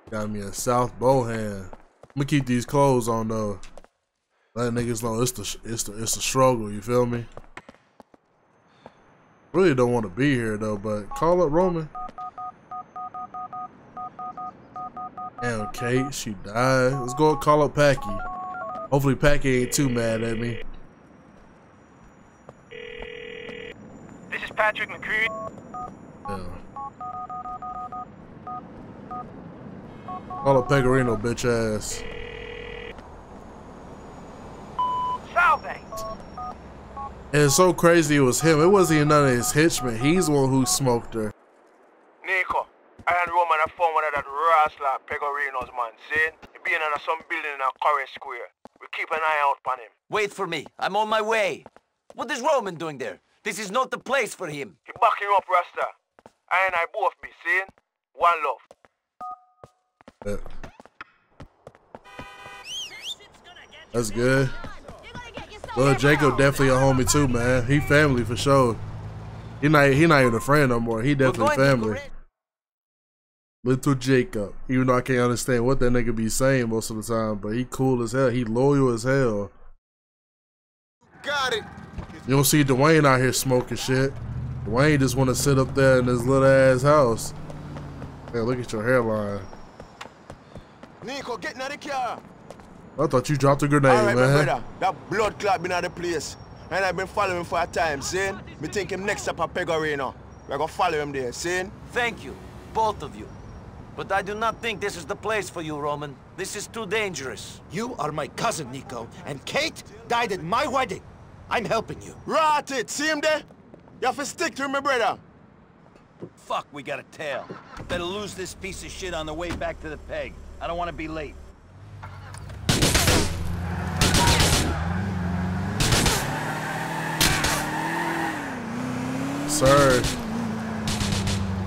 Got me a South Bohan. I'm gonna keep these clothes on though. Let niggas know it's the it's the it's the struggle. You feel me? Really don't want to be here though, but call up Roman. Damn, Kate, she died. Let's go call up Packie. Hopefully Packie ain't too mad at me. This is Patrick McCreary. Yeah. Call up Pegorino, bitch ass. Salve! And it's so crazy it was him. It wasn't even none of his henchmen. He's the one who smoked her. Nico, I and Roman have found one of that rascal Pegorinos, man. See? He be in some building in a Corey Square. We keep an eye out on him. Wait for me. I'm on my way. What is Roman doing there? This is not the place for him. He backing up, Rasta. I and I both be, see? One love. Yeah. That's good. Well, Jacob definitely a homie too, man. He family for sure. He not he not even a friend no more. He definitely family. Little Jacob. Even though I can't understand what that nigga be saying most of the time, but he cool as hell. He loyal as hell. Got it. You don't see Dwayne out here smoking shit. Dwayne just want to sit up there in his little ass house. Hey, look at your hairline. Nico, get in the car. I thought you dropped a grenade, All right, my man. brother. That blood clot been at the place. And I've been following him for a time, see? Me think him next up at Pegorino. We're gonna follow him there, see? Thank you, both of you. But I do not think this is the place for you, Roman. This is too dangerous. You are my cousin, Nico, and Kate died at my wedding. I'm helping you. Rot it, see him there? You have to stick to him, my brother. Fuck, we got a tail. Better lose this piece of shit on the way back to the peg. I don't want to be late. Sir.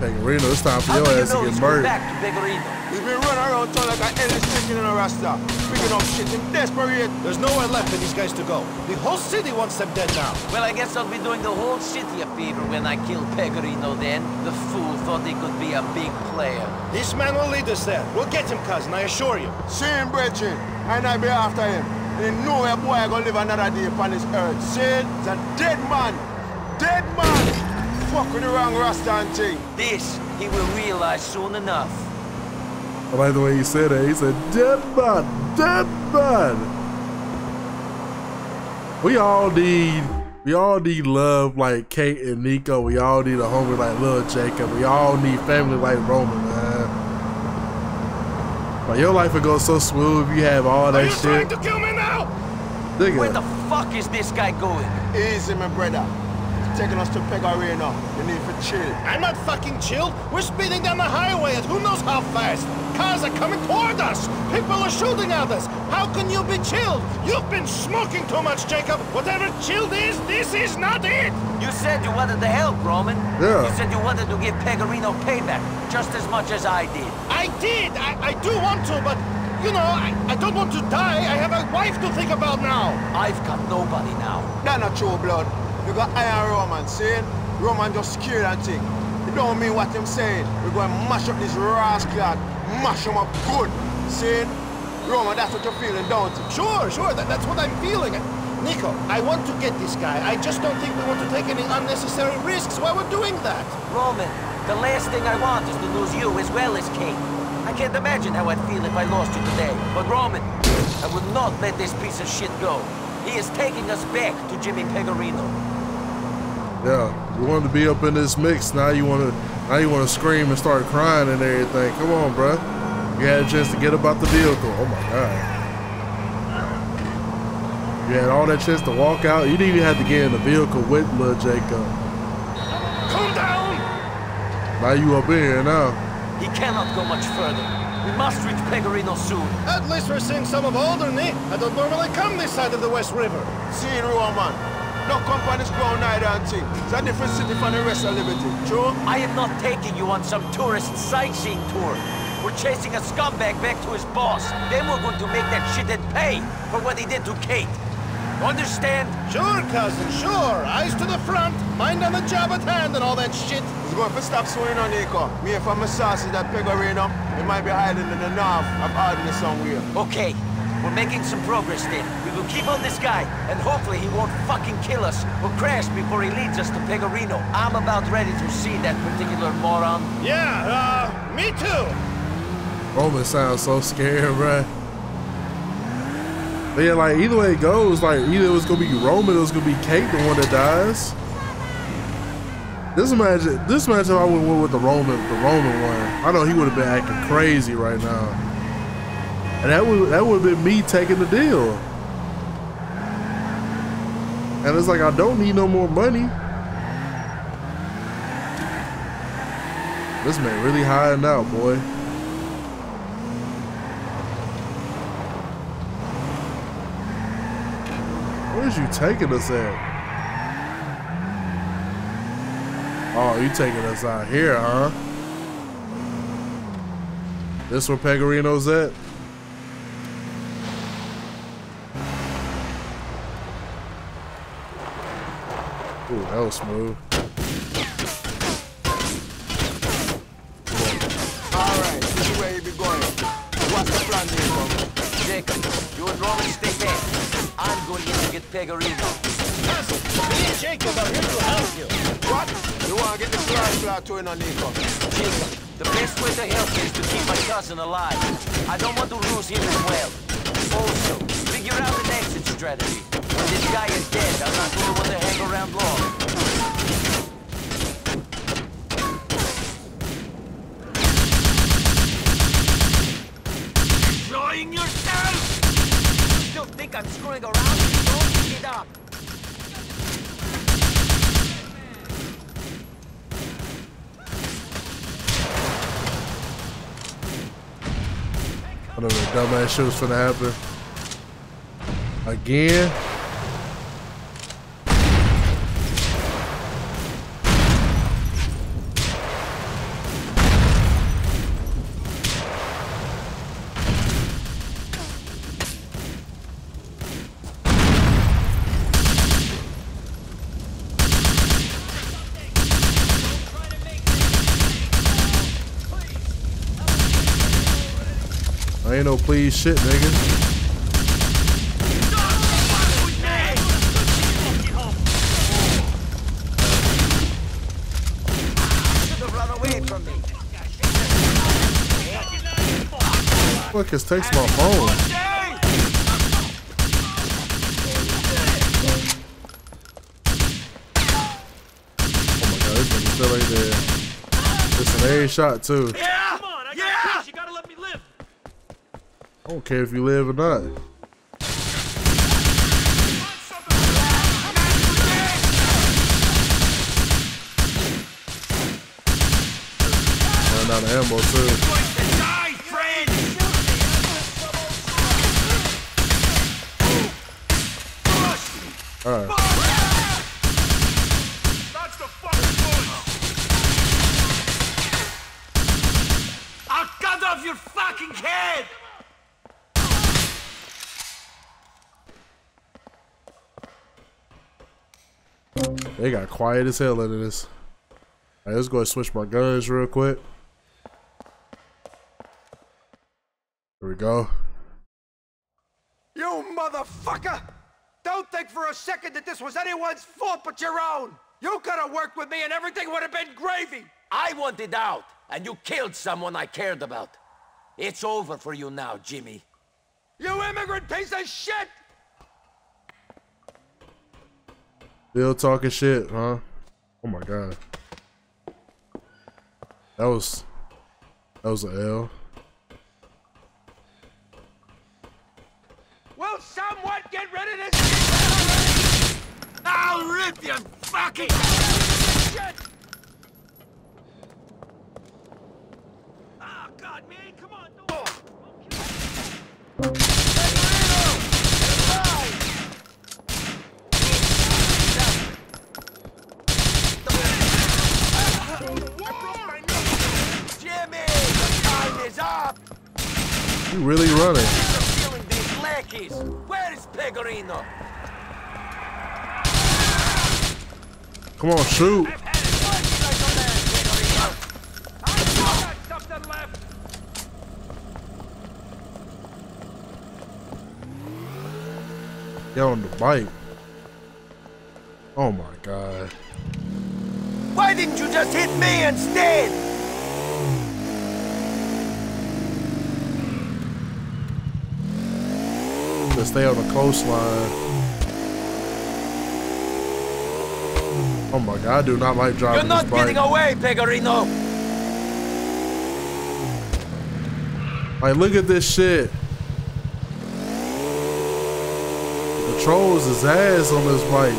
Pegorino, it's time for How your do you ass know to get murdered. back to Pegorino? He's been running around town like an endless chicken in a rasta. Picking up shit in desperate. There's nowhere left for these guys to go. The whole city wants them dead now. Well, I guess I'll be doing the whole city a favor when I kill Pegorino then. The fool thought he could be a big player. This man will lead us there. We'll get him, cousin, I assure you. See him, brethren, and I'll be after him. Ain't nowhere boy I gonna live another day upon this earth. See? It's a dead man. Dead man. Fuck with the wrong rasta and thing. This he will realize soon enough. Oh, I like the way he said it. He said, dead man, dead man. We all need, we all need love like Kate and Nico. We all need a homie like Lil Jacob. We all need family like Roman, man. Like your life would go so smooth if you have all that Are you trying shit. to kill me now? Nigga. Where the fuck is this guy going? Easy, my brother. Taking us to Pegorino. You need to chill. I'm not fucking chilled. We're speeding down the highway at who knows how fast. Cars are coming toward us. People are shooting at us. How can you be chilled? You've been smoking too much, Jacob. Whatever chilled is, this is not it. You said you wanted to help, Roman. Yeah. You said you wanted to give Pegorino payback, just as much as I did. I did. I, I do want to, but you know, I, I don't want to die. I have a wife to think about now. I've got nobody now. That's not true, blood. You got Iron Roman saying Roman just scared that thing. It don't mean what him saying. We're going to mash up this rascal, mash him up good. Saying, Roman, that's what you're feeling, don't you? Sure, sure. That, that's what I'm feeling. Nico, I want to get this guy. I just don't think we want to take any unnecessary risks while we're doing that. Roman, the last thing I want is to lose you as well as Kate. I can't imagine how I'd feel if I lost you today. But Roman, I would not let this piece of shit go. He is taking us back to Jimmy Pegorino. Yeah, you wanted to be up in this mix. Now you want to, now you want to scream and start crying and everything. Come on, bro. You had a chance to get about the vehicle. Oh my god. You had all that chance to walk out. You didn't even have to get in the vehicle with Lil Jacob. Calm down. Now you up in here now. He cannot go much further. We must reach Pegorino soon. At least we're seeing some of Alderney. I don't normally come this side of the West River. See, Roman. No company's ground neither and thing. It's a different city from the rest of Liberty. True? I am not taking you on some tourist sightseeing tour. We're chasing a scumbag back to his boss. Then we're going to make that shithead pay for what he did to Kate. Understand? Sure, cousin, sure. Eyes to the front, mind on the job at hand and all that shit. He's going to stop swinging on Nico. Me and from my sauces that Pegorino, he might be hiding in the north of Alderney somewhere. Okay, we're making some progress then. We will keep on this guy, and hopefully he won't fucking kill us or crash before he leads us to Pegorino. I'm about ready to see that particular moron. Yeah, uh, me too. Roman sounds so scared, bruh. But yeah, like either way it goes, like either it was gonna be Roman, or it was gonna be Kate, the one that dies. This imagine, this imagine if I went with the Roman, the Roman one. I know he would have been acting crazy right now, and that would that would have been me taking the deal. And it's like I don't need no more money. This man really hiding out, boy. Where's you taking us at? Oh, you taking us out here, huh? This where Pegorino's at? Ooh, that was smooth. Alright, this is where you be going. What's the plan, Nico? Jacob, you and Roman stay back. I'm going in to get Pegorino. Cousin, me and Jacob are here to help you. What? You want to get the fly platoon on Nico? Jacob, the best way to help is to keep my cousin alive. I don't want to lose him as well. Also, strategy. When this guy is dead, I'm not going to want to hang around long. Enjoying yourself? Still think I'm screwing around? Don't get up. I know that dumbass shit was finna happen. Again? I ain't no please shit, nigga. motherfuckers takes my phone. Oh my god, this nigga still ain't there. It's an A shot too. Yeah! I yeah! I don't care if you live or not. Running out of ammo too. Alright. That's the fucking bullet! I'll cut off your fucking head! They got quiet as hell into this. Alright, let's go and switch my guns real quick. Here we go. You motherfucker! Don't think for a second that this was anyone's fault but your own! You could have worked with me and everything would have been gravy! I wanted out, and you killed someone I cared about. It's over for you now, Jimmy. You immigrant piece of shit! Still talking shit, huh? Oh my god. That was that was an L. Will someone get rid of this? I'll rip your fucking shit! Oh god, man, come on! Jimmy, the time is up. You really running. Killing these lackeys. Where is Pegorino? Come on, shoot. Get on the bike. Oh my god. Why didn't you just hit me instead? To stay on the coastline. Oh my god, I do not like driving You're not getting away, Pegorino. Like, look at this shit. The controls his ass on this bike.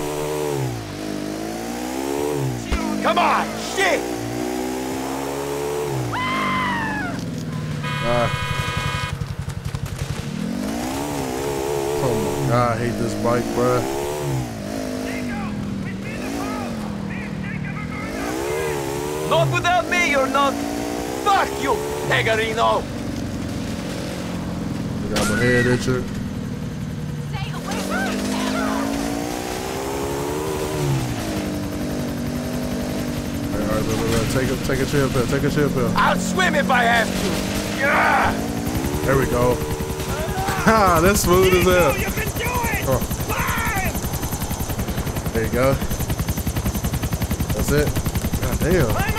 Come on, shit! Ah. Oh my god, I hate this bike, bruh. Not without me, you're not. Fuck you, Pegorino. I got my head itching. Alright, alright, look, look, look. Take a, take a chill uh, pill, take a chill uh. pill. I'll swim if I have to. Yeah. There we go. Ha, that's smooth as hell. You can do it! Oh. There you go. That's it. God damn.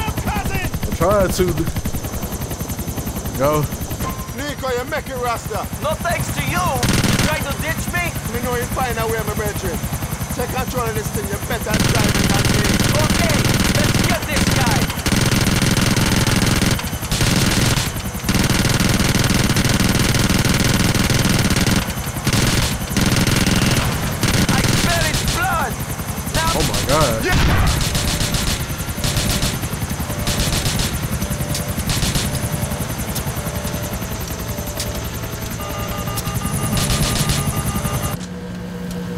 I'm trying to. Go. Nico, you make it, Rasta. No thanks to you. Try to ditch me? Me know you find a way, my brethren. Take control of this thing. You better drive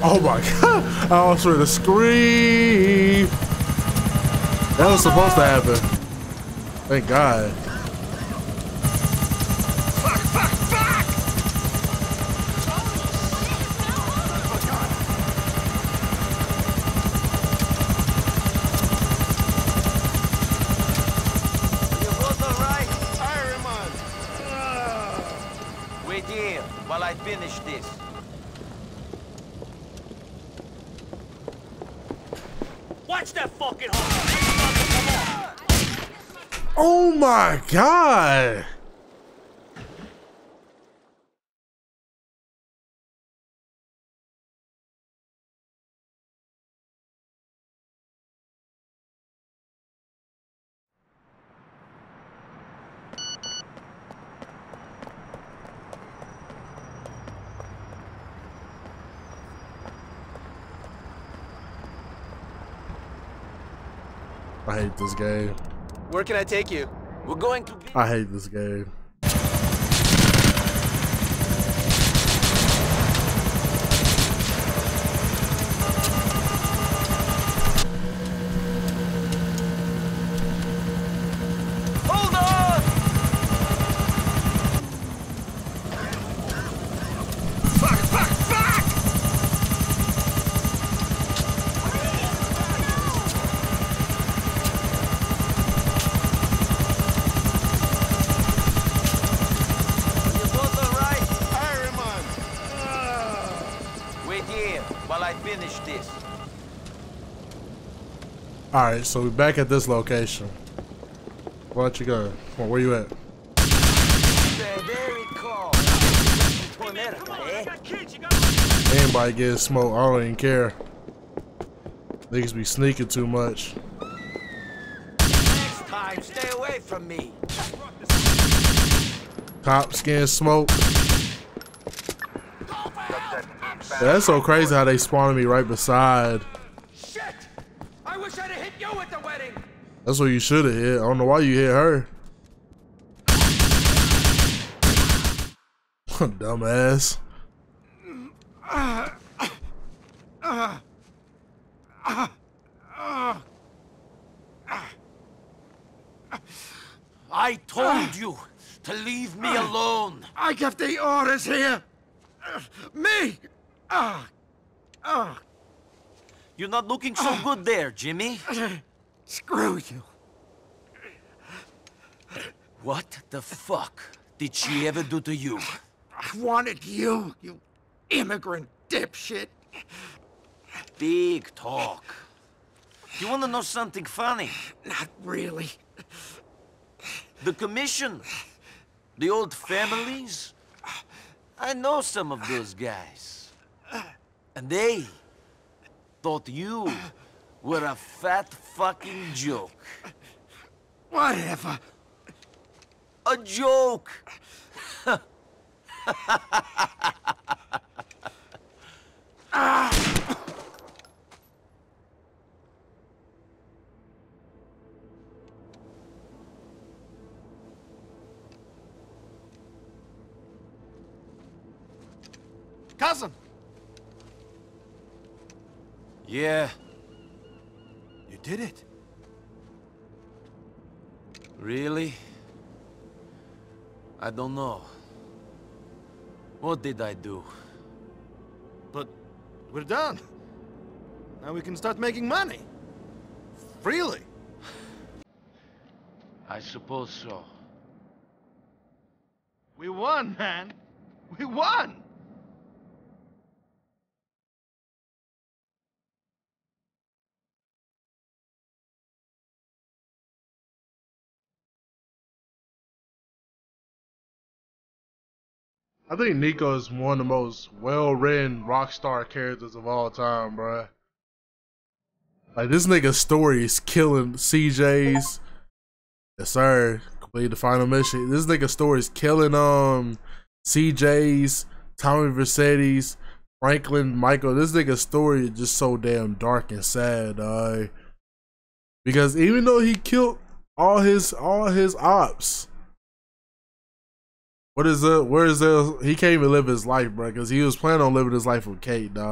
Oh my god. I almost ready to scream. That was supposed to happen. Thank God. Hate this game. Where can I take you? We're going to. I hate this game. All right, so we're back at this location. Why don't you go? Come on, where you at? Anybody getting smoked? I don't even care. Niggas be sneaking too much. Next time, stay away from me. Cops getting smoked. That's so crazy how they spawned me right beside. Shit! I wish I'd have hit you at the wedding! That's what you should have hit. I don't know why you hit her. Dumbass. I told you to leave me alone. I give the orders here. Me. Ah. Ah. You're not looking so good there, Jimmy. Screw you. What the fuck did she ever do to you? I wanted you, you immigrant dipshit. Big talk. You want to know something funny? Not really. The commission. The old families. I know some of those guys. And they thought you were a fat fucking joke. Whatever. A joke! Cousin! Yeah, did it. really? I don't know. What did I do? But we're done. Now we can start making money. Freely. I suppose so. We won, man. We won! I think Nico is one of the most well-written rockstar characters of all time, bruh. Like this nigga's story is killing CJ's. Yes, sir. Complete the final mission. This nigga's story is killing um CJ's, Tommy Vercetti's, Franklin, Michael. This nigga's story is just so damn dark and sad, dog. Because even though he killed all his all his ops, what is the where is the he can't even live his life, bro, because he was planning on living his life with Kate, dog.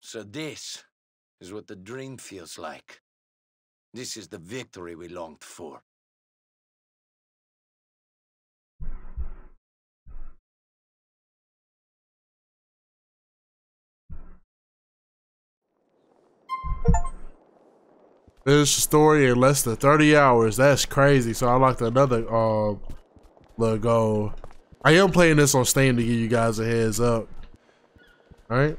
So this is what the dream feels like. This is the victory we longed for. Finish the story in less than 30 hours. That's crazy. So I locked another um little goal. I am playing this on Steam to give you guys a heads up. Alright?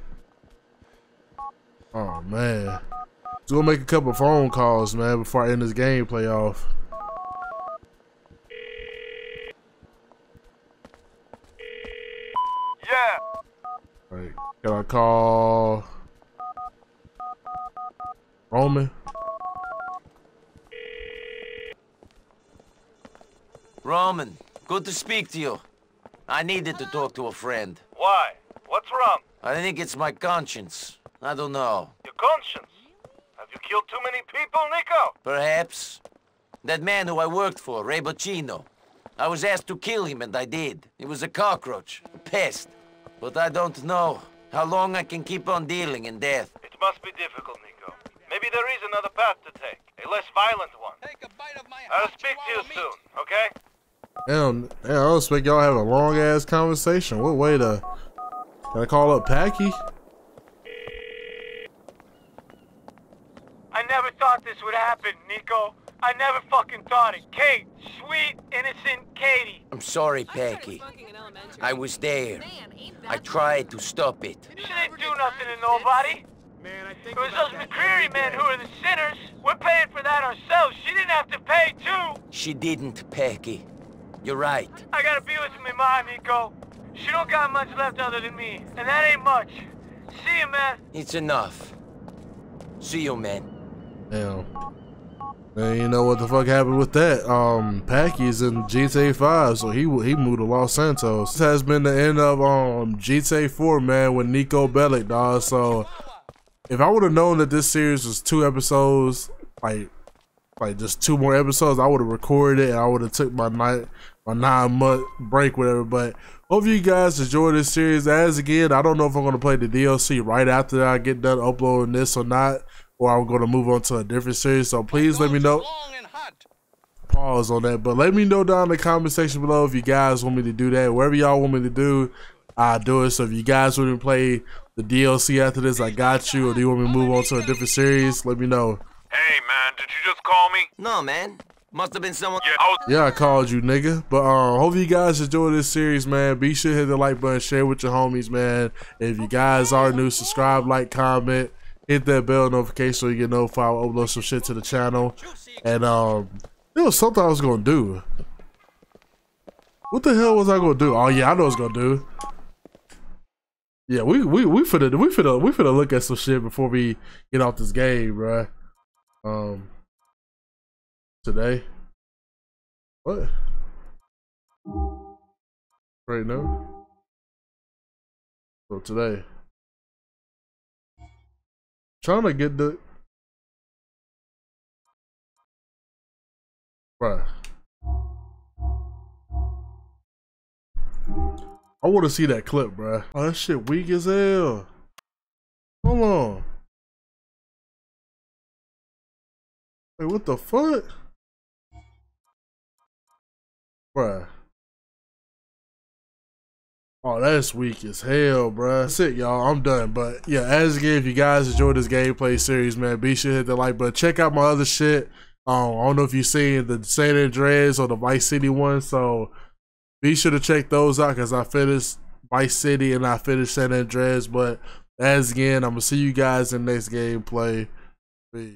Oh man. Just gonna make a couple phone calls, man, before I end this game. off. Yeah. Right. Gotta call Roman. Roman, good to speak to you. I needed to talk to a friend. Why? What's wrong? I think it's my conscience. I don't know. Your conscience? Have you killed too many people, Nico? Perhaps. That man who I worked for, Ray Boccino. I was asked to kill him, and I did. He was a cockroach, a pest. But I don't know how long I can keep on dealing in death. It must be difficult, Nico. Maybe there is another path to take, a less violent one. I'll speak to you soon, okay? Damn, damn, I was expect y'all having a long ass conversation. What way to? Can I call up Packie? I never thought this would happen, Nico. I never fucking thought it. Kate, sweet, innocent Katie. I'm sorry, Packie. I was there. I tried to stop it. She didn't do nothing to nobody. Man, I think it was those McCreary men who are the sinners. We're paying for that ourselves. She didn't have to pay, too. She didn't, Packie. You're right. I gotta be with my mom, Nico. She don't got much left other than me, and that ain't much. See you, man. It's enough. See you, man. Damn. Man, you know what the fuck happened with that? Um, Packie's in GTA 5, so he he moved to Los Santos. This has been the end of um GTA 4, man, with Nico Bellic, dog. So if I would have known that this series was two episodes, like like just two more episodes, I would have recorded it and I would have took my night my nine month break, whatever. But hope you guys enjoy this series. As again, I don't know if I'm gonna play the DLC right after I get done uploading this or not or I'm going to move on to a different series. So please let me know. Pause on that, but let me know down in the comment section below if you guys want me to do that. Whatever y'all want me to do, I'll do it. So if you guys want to play the DLC after this, I got you. Or do you want me to move on to a different series? Let me know. Hey, man, did you just call me? No, man. Must have been someone. Yeah, I, was yeah, I called you, nigga. But um, hope you guys enjoy this series, man. Be sure to hit the like button, share with your homies, man. If you guys are new, subscribe, like, comment hit that bell notification so you get notified I upload some shit to the channel. And um, there was something I was gonna do. What the hell was I gonna do? Oh yeah, I know what I was gonna do. Yeah, we we we finna we finna we finna look at some shit before we get off this game, bruh. Um, today. What? Right now. So today trying to get the Bruh. I want to see that clip, bruh. Oh, that shit weak as hell. Hold on. Wait, what the fuck? Bruh. Oh, that's weak as hell, bruh. That's it, y'all. I'm done. But yeah, as again, if you guys enjoyed this gameplay series, man, be sure to hit the like button. Check out my other shit. Um, I don't know if you've seen the San Andreas or the Vice City one, so be sure to check those out because I finished Vice City and I finished San Andreas. But as again, I'm gonna see you guys in the next gameplay. Peace.